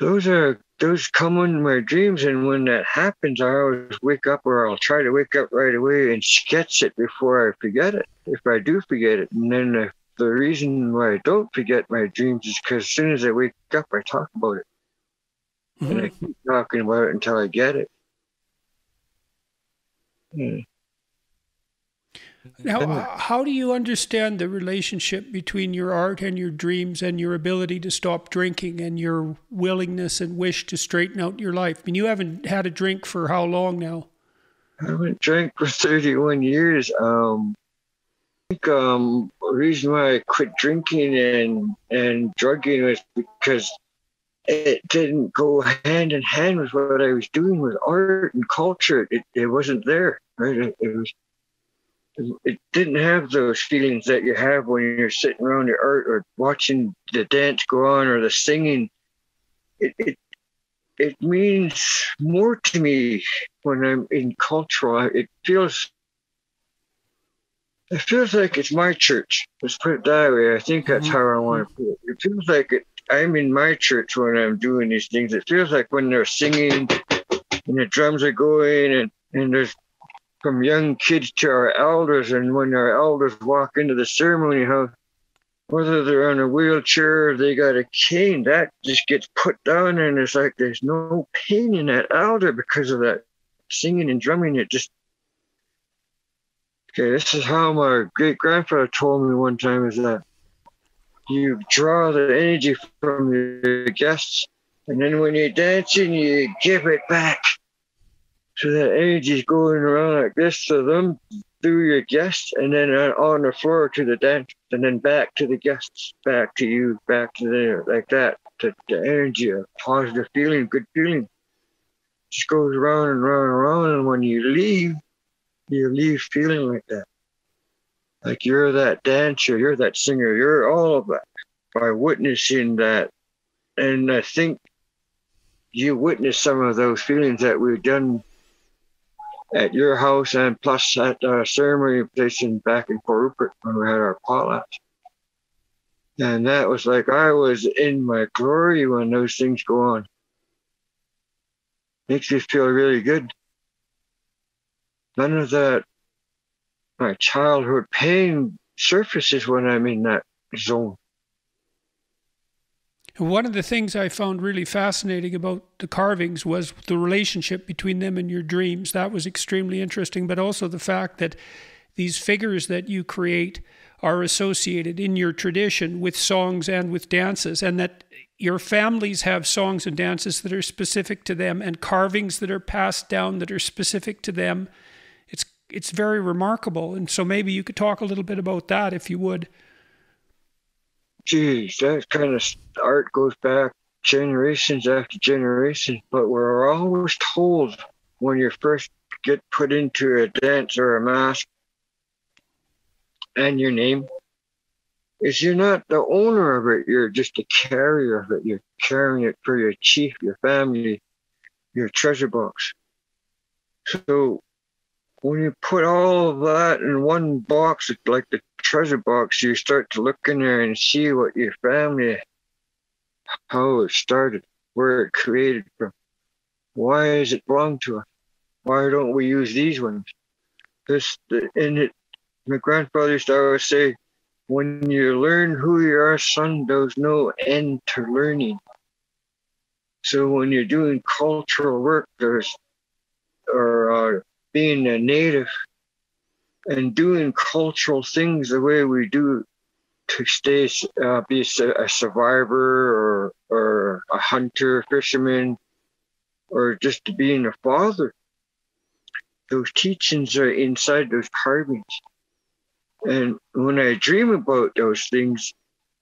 those are those come in my dreams and when that happens i always wake up or i'll try to wake up right away and sketch it before i forget it if i do forget it and then the, the reason why i don't forget my dreams is because as soon as i wake up i talk about it mm-hmm. and i keep talking about it until i get it. Now, how do you understand the relationship between your art and your dreams and your ability to stop drinking and your willingness and wish to straighten out your life? I mean, you haven't had a drink for how long now? I haven't drank for 31 years. Um, I think um, the reason why I quit drinking and, and drugging was because it didn't go hand in hand with what I was doing with art and culture. It, it wasn't there, right? It, it was it didn't have those feelings that you have when you're sitting around the art or watching the dance go on or the singing. It, it it means more to me when I'm in cultural. It feels it feels like it's my church. Let's put it that way. I think that's mm-hmm. how I want to put it. It feels like it, I'm in my church when I'm doing these things. It feels like when they're singing and the drums are going and, and there's from young kids to our elders, and when our elders walk into the ceremony house, whether they're on a wheelchair or they got a cane, that just gets put down, and it's like there's no pain in that elder because of that singing and drumming. It just okay. This is how my great grandfather told me one time: is that you draw the energy from your guests, and then when you're dancing, you give it back. So that energy is going around like this to them through your guests and then on the floor to the dance and then back to the guests, back to you, back to there, like that. The, the energy, positive feeling, good feeling. Just goes around and around and around. And when you leave, you leave feeling like that. Like you're that dancer, you're that singer, you're all of that by witnessing that. And I think you witness some of those feelings that we've done at your house and plus at our uh, ceremony in back in Fort Rupert when we had our potlatch. And that was like I was in my glory when those things go on. Makes me feel really good. None of that my childhood pain surfaces when I'm in that zone. One of the things I found really fascinating about the carvings was the relationship between them and your dreams. That was extremely interesting, but also the fact that these figures that you create are associated in your tradition with songs and with dances, and that your families have songs and dances that are specific to them and carvings that are passed down that are specific to them. It's it's very remarkable. And so maybe you could talk a little bit about that if you would. Geez, that kind of art goes back generations after generations, but we're always told when you first get put into a dance or a mask and your name is you're not the owner of it, you're just a carrier of it. You're carrying it for your chief, your family, your treasure box. So when you put all of that in one box, it's like the treasure box, you start to look in there and see what your family, how it started, where it created from. Why does it belong to us? Why don't we use these ones? This in it. My grandfather used to always say, "When you learn who you are, son, there's no end to learning." So when you're doing cultural work, there's or uh, being a native and doing cultural things the way we do to stay uh, be a survivor or or a hunter fisherman or just being a father. Those teachings are inside those carvings. And when i dream about those things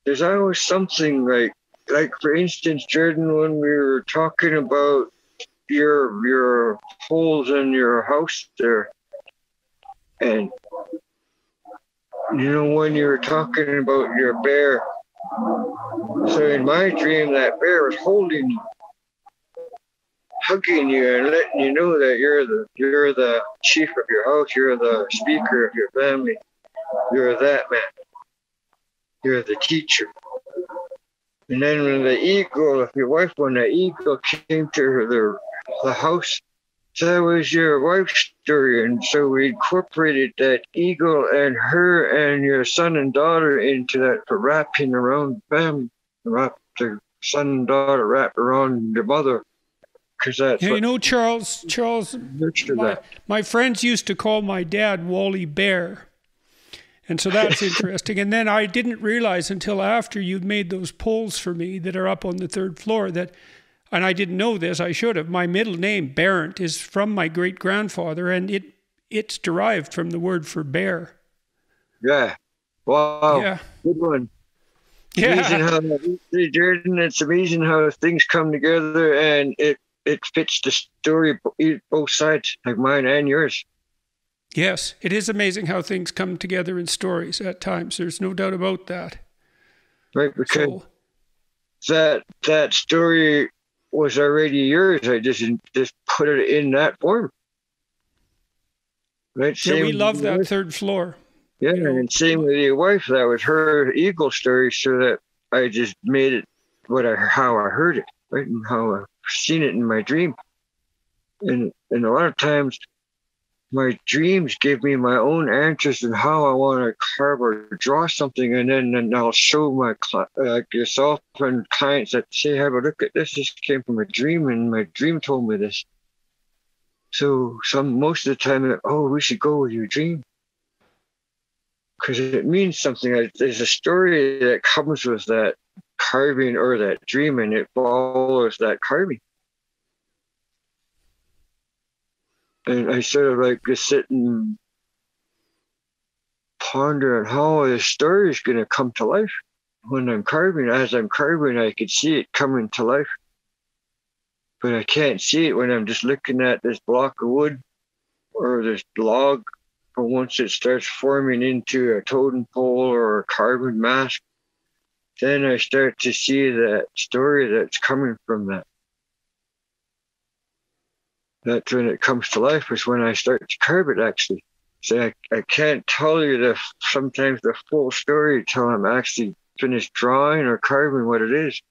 there's always something like like for instance jordan when we were talking about your your holes in your house there and you know when you were talking about your bear so in my dream that bear was holding you hugging you and letting you know that you're the you're the chief of your house you're the speaker of your family you're that man you're the teacher and then when the eagle if your wife when the eagle came to her the the house. That was your wife's story. And so we incorporated that eagle and her and your son and daughter into that for wrapping around them. Wrap the son and daughter wrap around the mother. Because that's yeah, you know, Charles, Charles, my, my friends used to call my dad Wally Bear. And so that's interesting. And then I didn't realize until after you'd made those poles for me that are up on the third floor that and I didn't know this, I should have. My middle name, Bernt, is from my great grandfather, and it it's derived from the word for bear. Yeah. Wow. Yeah. Good one. Yeah. Amazing how, Jordan, it's amazing how things come together and it, it fits the story both sides, like mine and yours. Yes, it is amazing how things come together in stories at times. There's no doubt about that. Right, because so, that that story was already yours. I just just put it in that form. Right. Same yeah, we love that third floor. Yeah, you know. and same with your wife. That was her eagle story, so that I just made it what I how I heard it, right, and how I've seen it in my dream. And and a lot of times my dreams give me my own answers and how I want to carve or draw something, and then and I'll show my like yourself and clients that say, "Have a look at this. This came from a dream, and my dream told me this." So some most of the time, oh, we should go with your dream because it means something. There's a story that comes with that carving or that dream, and it follows that carving. And I sort of like just sit and ponder on how the story is going to come to life. When I'm carving, as I'm carving, I can see it coming to life. But I can't see it when I'm just looking at this block of wood or this log. But once it starts forming into a totem pole or a carbon mask, then I start to see that story that's coming from that that's when it comes to life is when I start to carve it actually. So I, I can't tell you the sometimes the full story until I'm actually finished drawing or carving what it is.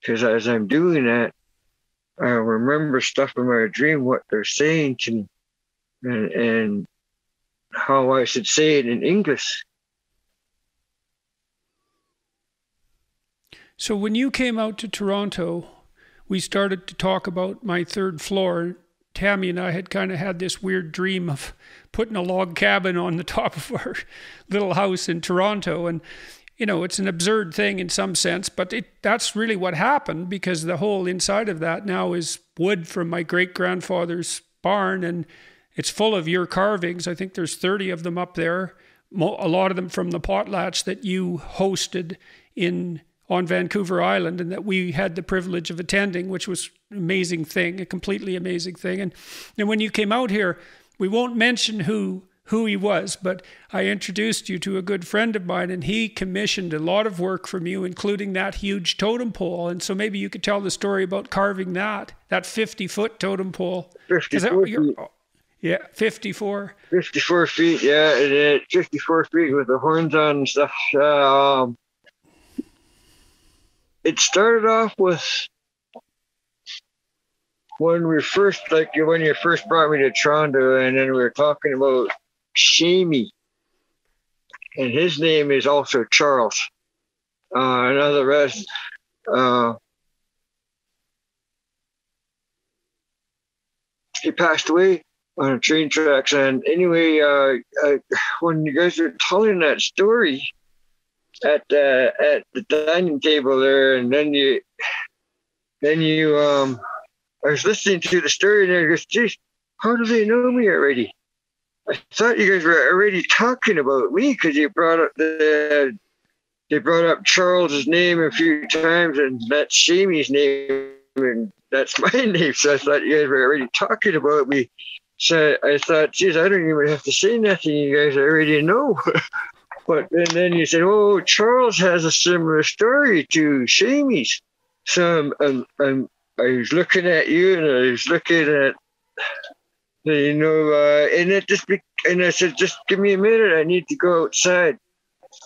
Because as I'm doing that, I remember stuff in my dream, what they're saying to me, and, and how I should say it in English. So when you came out to Toronto, we started to talk about my third floor Tammy and I had kind of had this weird dream of putting a log cabin on the top of our little house in Toronto. And, you know, it's an absurd thing in some sense, but it, that's really what happened because the whole inside of that now is wood from my great grandfather's barn and it's full of your carvings. I think there's 30 of them up there, a lot of them from the potlatch that you hosted in on Vancouver Island, and that we had the privilege of attending, which was an amazing thing, a completely amazing thing. And and when you came out here, we won't mention who who he was, but I introduced you to a good friend of mine, and he commissioned a lot of work from you, including that huge totem pole. And so maybe you could tell the story about carving that that fifty foot totem pole. Fifty-four feet. Yeah, 54. 54 feet, yeah, it, 54 feet with the horns on and stuff. Um, it started off with when we first, like when you first brought me to Toronto, and then we were talking about Chanie, and his name is also Charles. Uh, and other rest, uh, he passed away on train tracks. And anyway, uh, uh, when you guys were telling that story at uh, at the dining table there, and then you then you um, I was listening to the story, and I goes, "Geez, how do they know me already?" I thought you guys were already talking about me because you brought up the they brought up Charles's name a few times, and that's Chanie's name, and that's my name. So I thought you guys were already talking about me. So I thought, geez, I don't even have to say nothing. You guys already know. but and then you said, oh, Charles has a similar story to Chanie's. So um, um, I was looking at you and I was looking at, you know, uh, and it just be, and I said, just give me a minute. I need to go outside.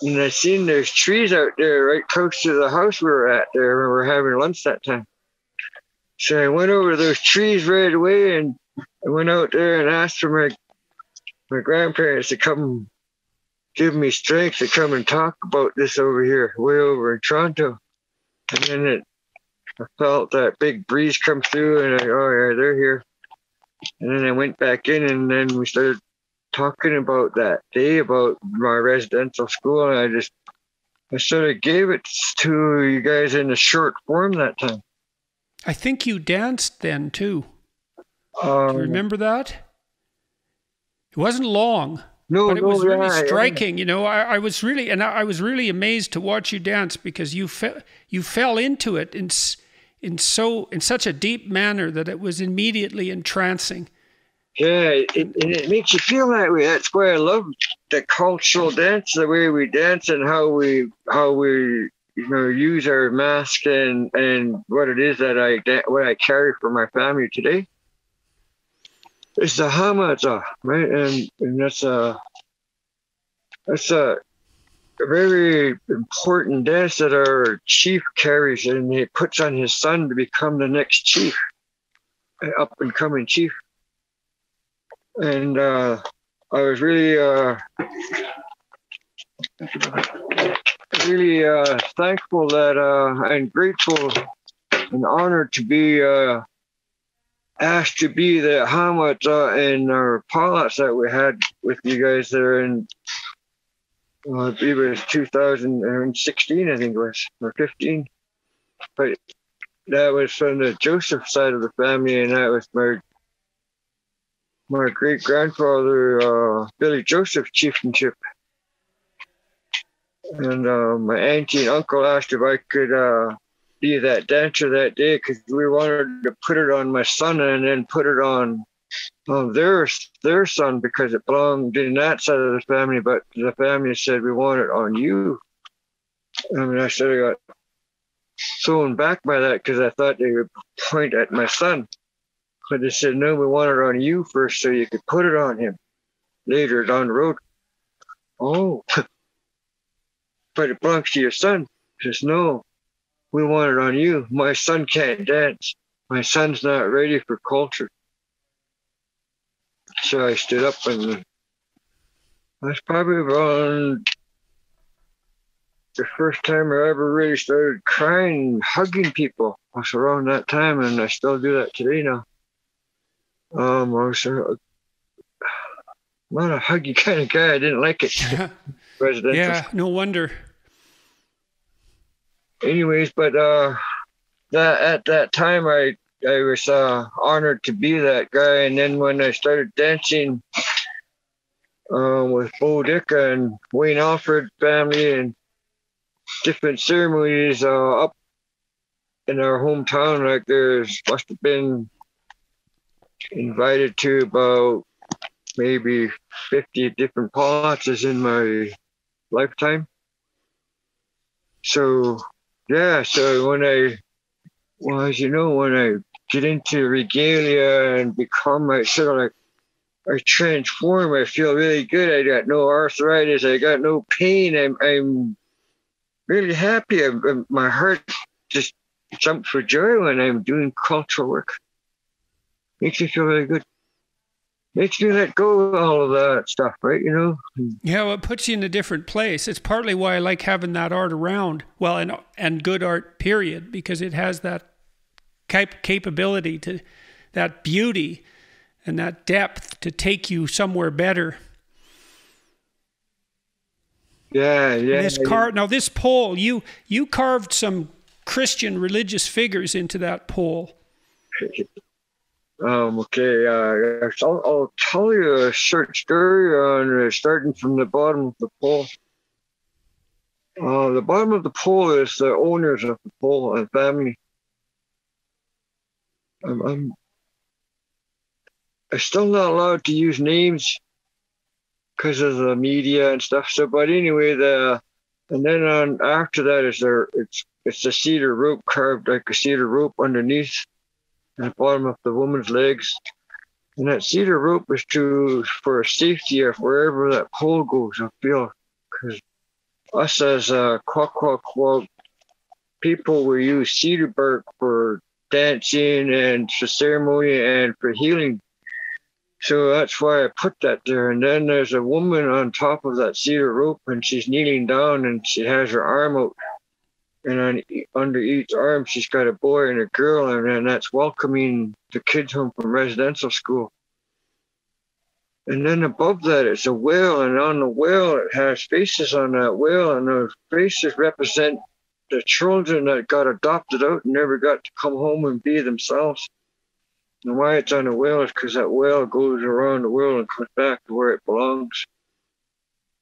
And I seen there's trees out there right close to the house we were at there when we were having lunch that time. So I went over those trees right away and I went out there and asked for my my grandparents to come give me strength to come and talk about this over here, way over in Toronto. And then it, I felt that big breeze come through, and I, oh yeah, they're here. And then I went back in, and then we started talking about that day about my residential school, and I just I sort of gave it to you guys in a short form that time. I think you danced then too. Um, Do you remember that? It wasn't long. No, but it no, was really yeah, striking. You know, I, I was really and I, I was really amazed to watch you dance because you fe- you fell into it in in so in such a deep manner that it was immediately entrancing. Yeah, it, and it makes you feel that way. That's why I love the cultural dance, the way we dance, and how we how we you know use our mask and and what it is that I what I carry for my family today. It's the Hamatsa, right? And and that's a that's a, a very important dance that our chief carries, and he puts on his son to become the next chief, up and coming chief. And uh, I was really, uh, really uh, thankful that uh, and grateful and honored to be uh, asked to be the Hamatsa and our pilots that we had with you guys there in uh, it was 2016, I think it was, or 15. But that was from the Joseph side of the family, and that was my my great grandfather, uh, Billy Joseph chieftainship. And uh, my auntie and uncle asked if I could uh, be that dancer that day because we wanted to put it on my son and then put it on um, their their son because it belonged in that side of the family, but the family said we want it on you. I mean, I said I got thrown back by that because I thought they would point at my son, but they said no, we want it on you first so you could put it on him later down the road. Oh, but it belongs to your son. He says no, we want it on you. My son can't dance. My son's not ready for culture. So I stood up and I was probably around the first time I ever really started crying, hugging people. I was around that time, and I still do that today now. Um, I was not a huggy kind of guy. I didn't like it. Yeah, no wonder. Anyways, but uh, that at that time I I was uh, honored to be that guy. And then when I started dancing uh, with Beau Dick and Wayne Alfred family, and different ceremonies uh, up in our hometown. Like there's must have been invited to about maybe 50 different pots in my lifetime. So yeah, so when I well as you know, when I get into regalia and become I sort of like I transform. I feel really good. I got no arthritis. I got no pain. I'm I'm really happy. I'm, my heart just jumps for joy when I'm doing cultural work. Makes me feel really good. Makes me let go of all of that stuff, right? You know. Yeah, well, it puts you in a different place. It's partly why I like having that art around. Well, and and good art, period, because it has that cap- capability to that beauty and that depth to take you somewhere better. Yeah, yeah. this car now this pole, you you carved some Christian religious figures into that pole. Um, okay, uh, I'll, I'll, tell you a short story on uh, starting from the bottom of the pole. Uh, the bottom of the pole is the owners of the pole and family. I'm, I'm I'm still not allowed to use names because of the media and stuff. So, but anyway, the and then on after that is there it's it's a cedar rope carved like a cedar rope underneath the bottom of the woman's legs. And that cedar rope is to for safety of wherever that pole goes. I feel because us as a Kwakwaka'wakw people we use cedar bark for dancing and for ceremony and for healing so that's why I put that there. And then there's a woman on top of that cedar rope, and she's kneeling down, and she has her arm out. And on, under each arm, she's got a boy and a girl, and then that's welcoming the kids home from residential school. And then above that, it's a whale, and on the whale, it has faces on that whale, and those faces represent the children that got adopted out and never got to come home and be themselves. And why it's on a whale is because that whale goes around the world and comes back to where it belongs.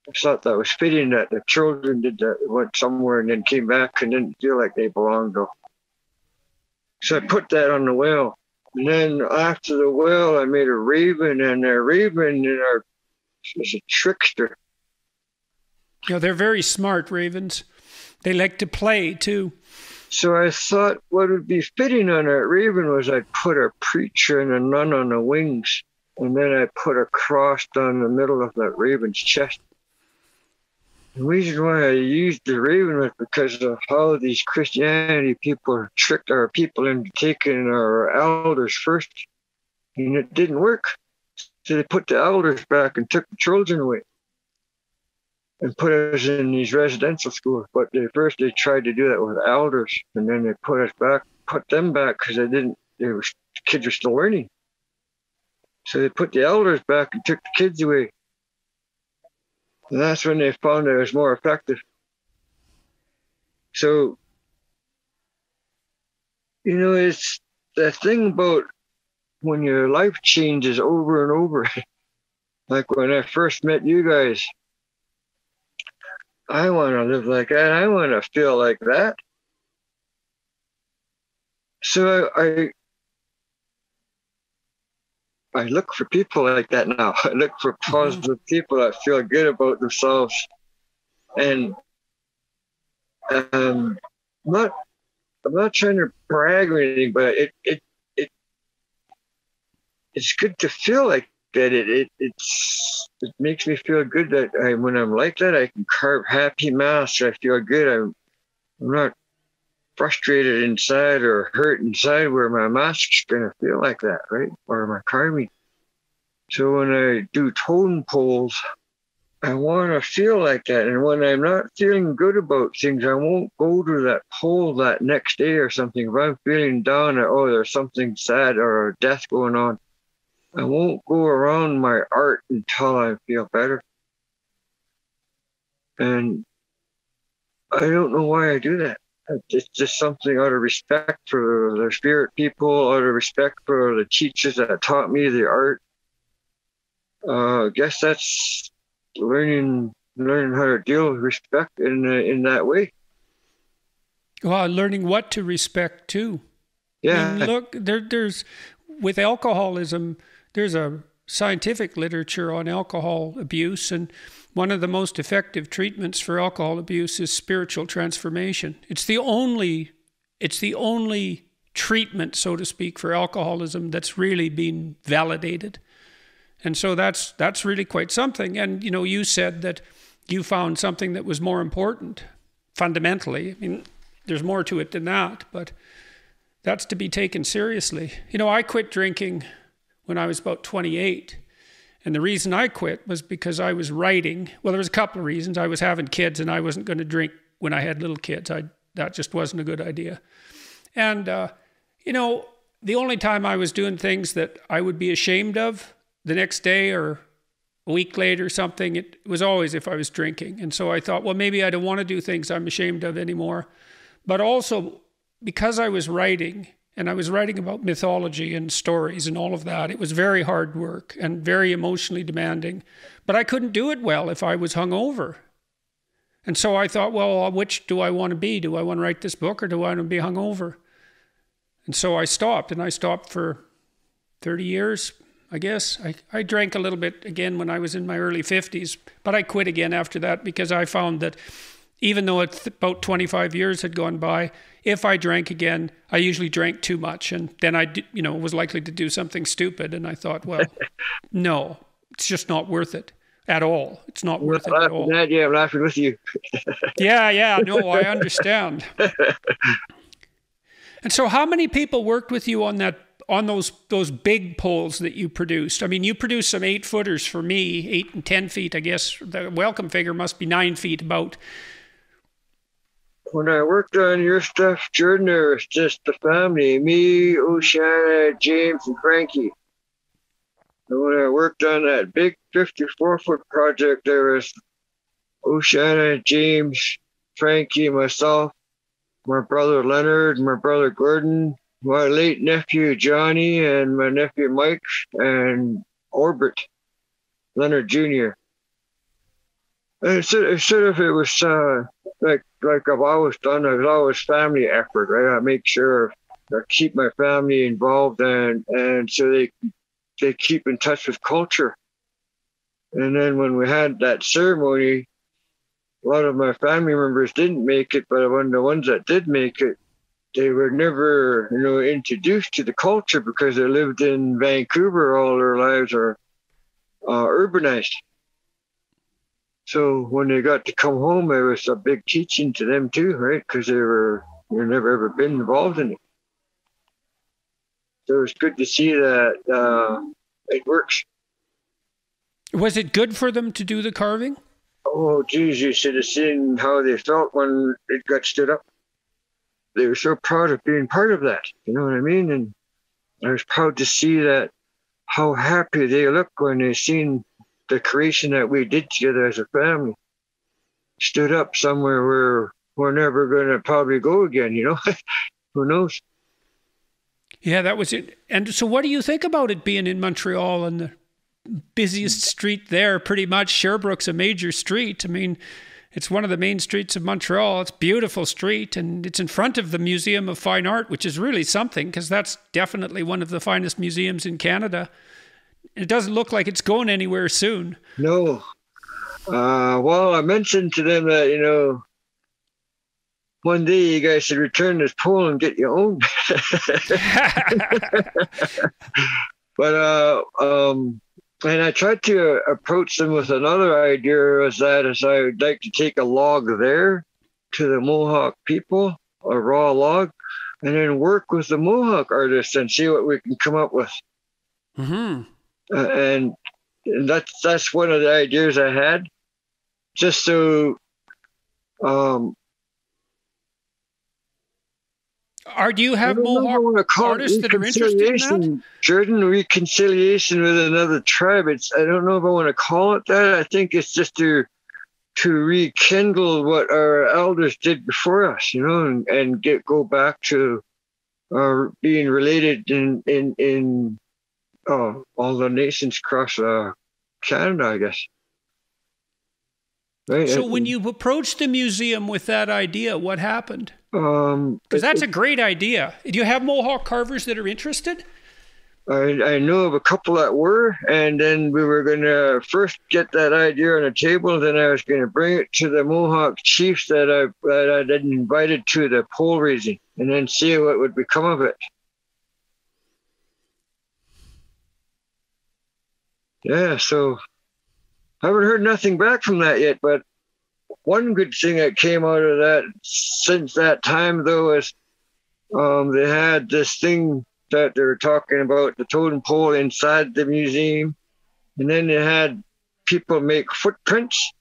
I thought that was fitting that the children did that, went somewhere and then came back and didn't feel like they belonged. Though. So I put that on the whale. And then after the whale, I made a raven, and a raven is a trickster. You know, they're very smart ravens. They like to play too. So I thought what would be fitting on that raven was I'd put a preacher and a nun on the wings, and then I put a cross down the middle of that raven's chest. The reason why I used the raven was because of how these Christianity people tricked our people into taking our elders first, and it didn't work. So they put the elders back and took the children away and put us in these residential schools. But they first they tried to do that with elders, and then they put us back, put them back because they didn't. They were kids were still learning. So they put the elders back and took the kids away. And that's when they found it was more effective. So, you know, it's the thing about when your life changes over and over. like when I first met you guys, I want to live like that. I want to feel like that. So I I look for people like that now. I look for positive mm-hmm. people that feel good about themselves, and um, I'm not I'm not trying to brag or anything, but it it it it's good to feel like that. It it it's it makes me feel good that I, when I'm like that, I can carve happy masks. I feel good. I'm, I'm not frustrated inside or hurt inside where my mask's going to feel like that, right? Or my carving. So when I do totem poles, I want to feel like that. And when I'm not feeling good about things, I won't go to that pole that next day or something. If I'm feeling down, or, oh, there's something sad or death going on, I won't go around my art until I feel better. And I don't know why I do that. It's just something out of respect for the spirit people, out of respect for the teachers that taught me the art. Uh, I guess that's learning learning how to deal with respect in in that way. Well, learning what to respect too. Yeah. I mean, look, there, there's with alcoholism, there's a scientific literature on alcohol abuse, and one of the most effective treatments for alcohol abuse is spiritual transformation. It's the only, it's the only treatment, so to speak, for alcoholism that's really been validated. And so that's that's really quite something. And you know, you said that you found something that was more important fundamentally. I mean, there's more to it than that, but that's to be taken seriously. You know, I quit drinking when I was about 28. And the reason I quit was because I was writing. Well, there was a couple of reasons. I was having kids and I wasn't going to drink when I had little kids. I that just wasn't a good idea. And uh, you know, the only time I was doing things that I would be ashamed of the next day or a week later or something, it was always if I was drinking. And so I thought, well, maybe I don't want to do things I'm ashamed of anymore. But also, because I was writing and I was writing about mythology and stories and all of that, it was very hard work and very emotionally demanding. But I couldn't do it well if I was hungover. And so I thought, well, uh, which do I want to be? Do I want to write this book or do I want to be hungover? And so I stopped, and I stopped for 30 years, I guess. I, I drank a little bit again when I was in my early 50s, but I quit again after that because I found that even though it's about 25 years had gone by, if I drank again, I usually drank too much, and then I, you know, was likely to do something stupid. And I thought, well, no, it's just not worth it at all. It's not worth it at all. That, yeah, I'm laughing with you. yeah, yeah, no, I understand. and so, how many people worked with you on that on those those big poles that you produced. I mean, you produced some eight footers for me, eight and ten feet. I guess the welcome figure must be nine feet about. When I worked on your stuff, Jordan, there was just the family, me, Oshana, James, and Frankie. And when I worked on that big 54 foot project, there was Oshana, James, Frankie, myself, my brother Leonard, my brother Gordon, my late nephew Johnny and my nephew Mike and Orbit Leonard Jr. And it's sort of it was uh, like like I've always done. It was always family effort, right? I make sure I keep my family involved and and so they they keep in touch with culture. And then when we had that ceremony, a lot of my family members didn't make it, but of the ones that did make it, they were never, you know, introduced to the culture because they lived in Vancouver all their lives or uh, urbanized. So when they got to come home, it was a big teaching to them too, right? Because they were they never ever been involved in it. So it was good to see that uh, it works. Was it good for them to do the carving? Oh, geez, you should have seen how they felt when it got stood up they were so proud of being part of that. You know what I mean? And I was proud to see that how happy they looked when they seen the creation that we did together as a family. Stood up somewhere where we're never going to probably go again. You know, who knows? Yeah, that was it. And so, what do you think about it being in Montreal and the busiest street there? Pretty much, Sherbrooke's a major street. I mean, it's one of the main streets of Montreal. It's beautiful street, and it's in front of the Museum of Fine Art, which is really something because that's definitely one of the finest museums in Canada. It doesn't look like it's going anywhere soon. No. Uh, well, I mentioned to them that, you know, one day you guys should return this pole and get your own. but uh, um, and I tried to approach them with another idea as that as I would like to take a log there to the Mohawk people, a raw log, and then work with the Mohawk artists and see what we can come up with. Mm-hmm. Uh, and, that's that's one of the ideas I had, just to. um, are do you have more artists that are interested in that? Jordan, reconciliation with another tribe. It's I don't know if I want to call it that. I think it's just to to rekindle what our elders did before us, you know, and, and get go back to uh, being related in in in uh, all the nations across uh, Canada, I guess. Right? So, when you approached the museum with that idea, what happened? Um, Because that's a great idea. Do you have Mohawk carvers that are interested? I, I know of a couple that were, and then we were going to first get that idea on the table. Then I was going to bring it to the Mohawk chiefs that I that I had invited to the pole raising, and then see what would become of it. Yeah, so I haven't heard nothing back from that yet. But one good thing that came out of that since that time, though, is um, they had this thing that they were talking about the totem pole inside the museum. And then they had people make footprints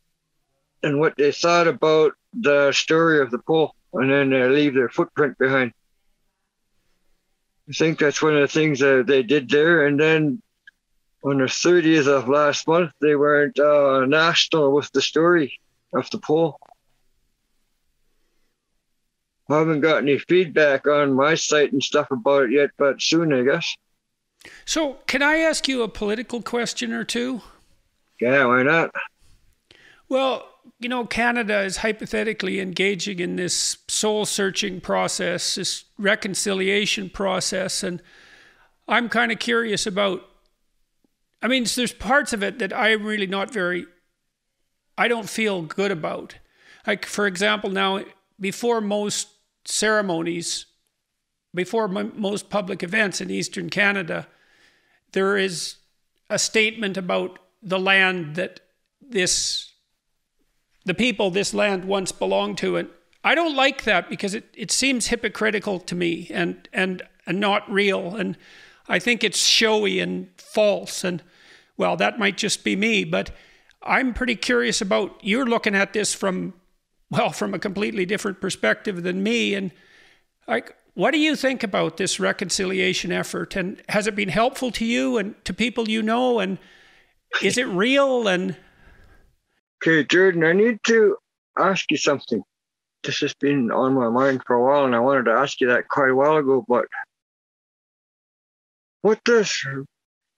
and what they thought about the story of the pole. And then they leave their footprint behind. I think that's one of the things that they did there. And then on the 30th of last month, they weren't uh, national with the story of the pole. I haven't got any feedback on my site and stuff about it yet, but soon, I guess. So, can I ask you a political question or two? Yeah, why not? Well, you know, Canada is hypothetically engaging in this soul searching process, this reconciliation process. And I'm kind of curious about, I mean, there's parts of it that I'm really not very, I don't feel good about. Like, for example, now, before most ceremonies, before most public events in Eastern Canada, there is a statement about the land that this, the people this land once belonged to. And I don't like that because it, it seems hypocritical to me and, and, and not real. And I think it's showy and false. And well, that might just be me, but I'm pretty curious about you're looking at this from well, from a completely different perspective than me. And like, what do you think about this reconciliation effort? And has it been helpful to you and to people you know? And is it real? And okay, Jordan, I need to ask you something. This has been on my mind for a while, and I wanted to ask you that quite a while ago. But what does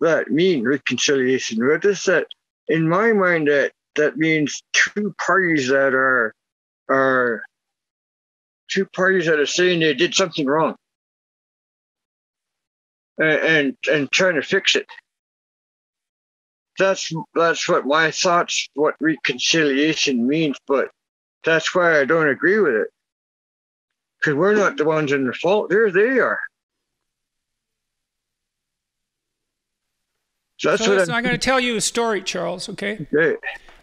that mean, reconciliation? What does that, in my mind, that that means two parties that are are two parties that are saying they did something wrong and, and and, trying to fix it. That's that's what my thoughts what reconciliation means, but that's why I don't agree with it. Because we're not the ones in the fault. There they are. So that's so what I'm, I'm going to tell you a story, Charles. Okay. Okay.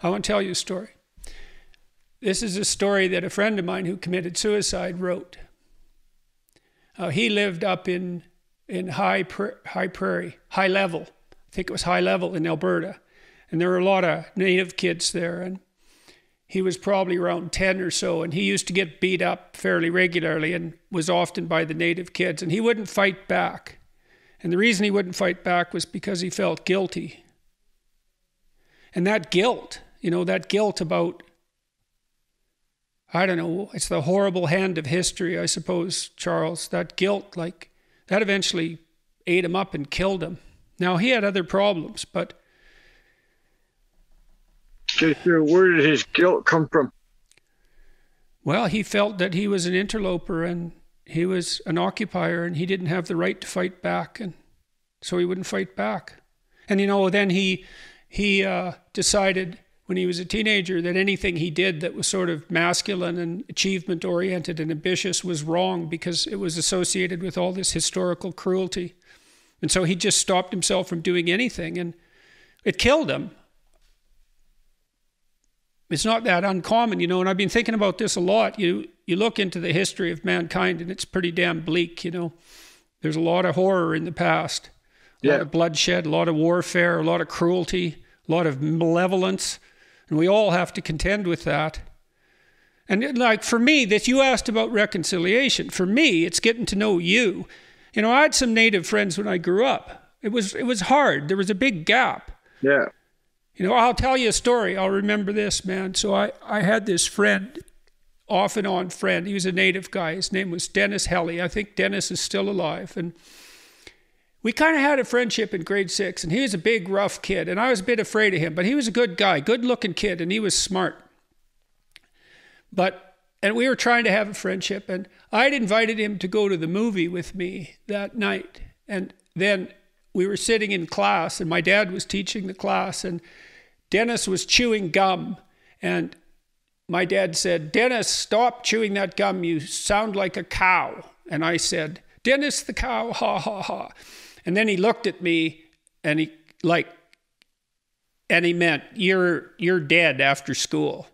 I want to tell you a story. This is a story that a friend of mine who committed suicide wrote. Uh, he lived up in in high high prairie, high level. I think it was high level in Alberta, and there were a lot of native kids there. And he was probably around ten or so, and he used to get beat up fairly regularly, and was often by the native kids. And he wouldn't fight back, and the reason he wouldn't fight back was because he felt guilty. And that guilt, you know, that guilt about I don't know, it's the horrible hand of history, I suppose, Charles. That guilt, like, that eventually ate him up and killed him. Now, he had other problems, but. Where did his guilt come from? Well, he felt that he was an interloper and he was an occupier and he didn't have the right to fight back, and so he wouldn't fight back. And you know, then he he uh, decided when he was a teenager that anything he did that was sort of masculine and achievement oriented and ambitious was wrong because it was associated with all this historical cruelty. And so he just stopped himself from doing anything and it killed him. It's not that uncommon, you know, and I've been thinking about this a lot. You you look into the history of mankind and it's pretty damn bleak, you know. There's a lot of horror in the past. A yeah. lot of bloodshed, a lot of warfare, a lot of cruelty, a lot of malevolence and we all have to contend with that. And like for me, that you asked about reconciliation, for me, it's getting to know you. You know, I had some native friends when I grew up. It was it was hard. There was a big gap. Yeah. You know, I'll tell you a story. I'll remember this, man. So I, I had this friend, off and on friend. He was a native guy. His name was Dennis Helly. I think Dennis is still alive. And we kind of had a friendship in grade six, and he was a big, rough kid, and I was a bit afraid of him, but he was a good guy, good looking kid, and he was smart. But and we were trying to have a friendship. And I'd invited him to go to the movie with me that night. And then we were sitting in class, and my dad was teaching the class, and Dennis was chewing gum. And my dad said, Dennis, stop chewing that gum. You sound like a cow. And I said, Dennis the cow, ha ha ha. And then he looked at me and he like and he meant you're you're dead after school.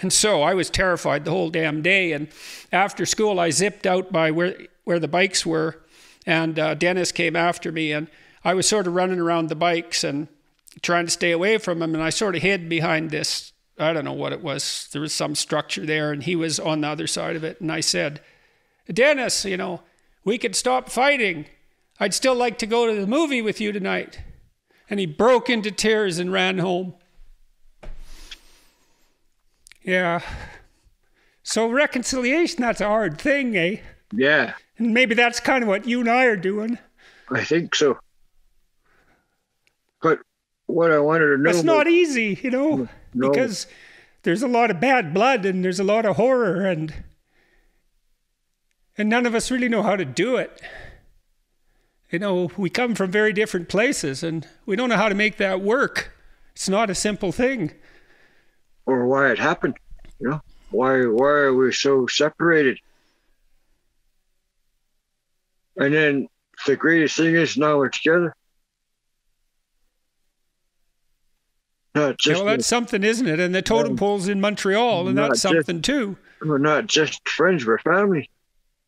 And so I was terrified the whole damn day. And after school, I zipped out by where where the bikes were, and uh, Dennis came after me, and I was sort of running around the bikes and trying to stay away from him. And I sort of hid behind this. I don't know what it was. There was some structure there, and he was on the other side of it. And I said, Dennis, you know, we could stop fighting. I'd still like to go to the movie with you tonight. And he broke into tears and ran home. Yeah. So reconciliation, that's a hard thing, eh? Yeah. And maybe that's kind of what you and I are doing. I think so. But what I wanted to know. It's not easy, you know, mm, no. because there's a lot of bad blood and there's a lot of horror and and none of us really know how to do it. You know, we come from very different places and we don't know how to make that work. It's not a simple thing. Or why it happened, you know? Why why are we so separated? And then the greatest thing is now we're together. Not just yeah, well, that's something, isn't it? And the totem pole's in Montreal, and that's something just, too. We're not just friends; we're family.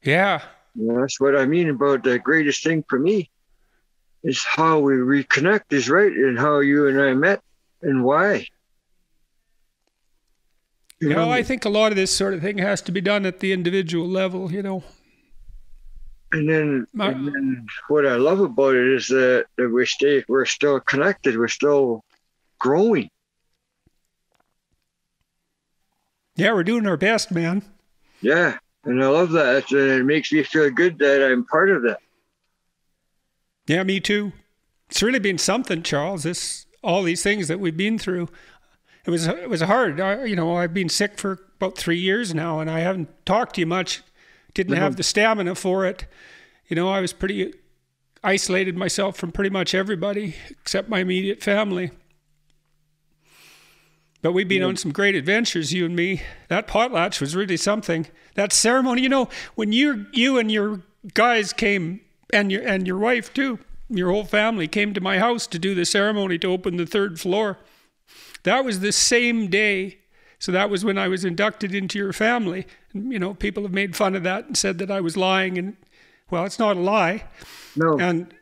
Yeah. That's what I mean about the greatest thing for me is how we reconnect is right and how you and I met and why. You, you know, know, I think a lot of this sort of thing has to be done at the individual level, you know. And then, My, and then what I love about it is that, that we stay, we're still connected, we're still growing. Yeah, we're doing our best, man. Yeah. And I love that. And it makes me feel good that I'm part of that. Yeah, me too. It's really been something, Charles. This all these things that we've been through. It was it was hard. I, you know, I've been sick for about three years now, and I haven't talked to you much. Didn't mm-hmm. have the stamina for it. You know, I was pretty isolated myself from pretty much everybody except my immediate family. But we've been yeah. on some great adventures, you and me. That potlatch was really something. That ceremony, you know, when you you and your guys came and your and your wife too, your whole family came to my house to do the ceremony to open the third floor. That was the same day. So that was when I was inducted into your family. And, you know, people have made fun of that and said that I was lying and well, it's not a lie. No. And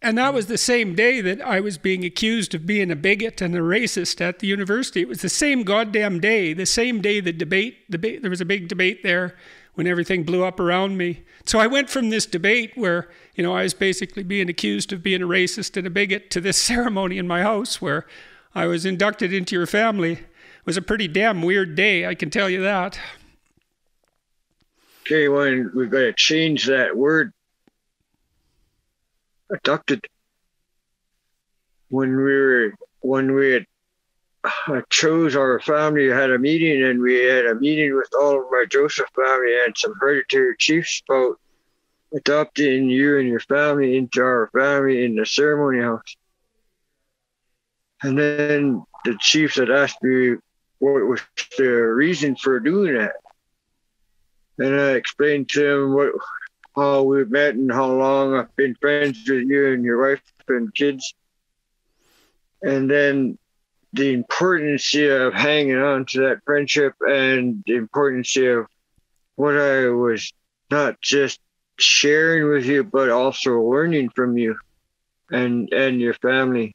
and that was the same day that I was being accused of being a bigot and a racist at the university. It was the same goddamn day, the same day the debate, there was a big debate there when everything blew up around me. So I went from this debate where, you know, I was basically being accused of being a racist and a bigot to this ceremony in my house where I was inducted into your family. It was a pretty damn weird day, I can tell you that. Okay, well, we've got to change that word abducted when we were when we had uh, chose our family had a meeting and we had a meeting with all of my Joseph family and some hereditary chiefs about adopting you and your family into our family in the ceremony house. And then the chiefs had asked me what was the reason for doing that. And I explained to them what how we've met and how long I've been friends with you and your wife and kids. And then the importance of hanging on to that friendship and the importance of what I was not just sharing with you, but also learning from you and and your family.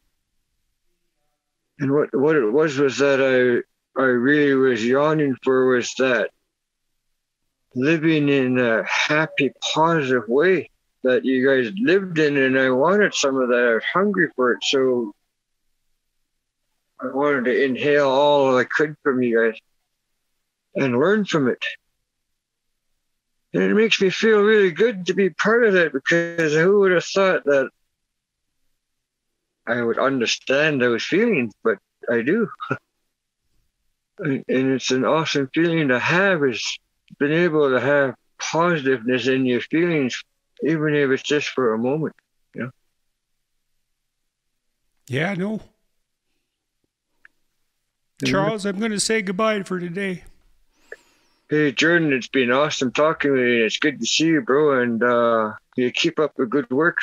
And what what it was was that I I really was yawning for was that living in a happy, positive way that you guys lived in, and I wanted some of that. I was hungry for it, so I wanted to inhale all I could from you guys and learn from it. And it makes me feel really good to be part of that because who would have thought that I would understand those feelings, but I do. and it's an awesome feeling to have is being able to have positiveness in your feelings, even if it's just for a moment. You know? Yeah, no. Charles, I'm going to say goodbye for today. Hey, Jordan, it's been awesome talking with you. It's good to see you, bro, and uh, you keep up the good work.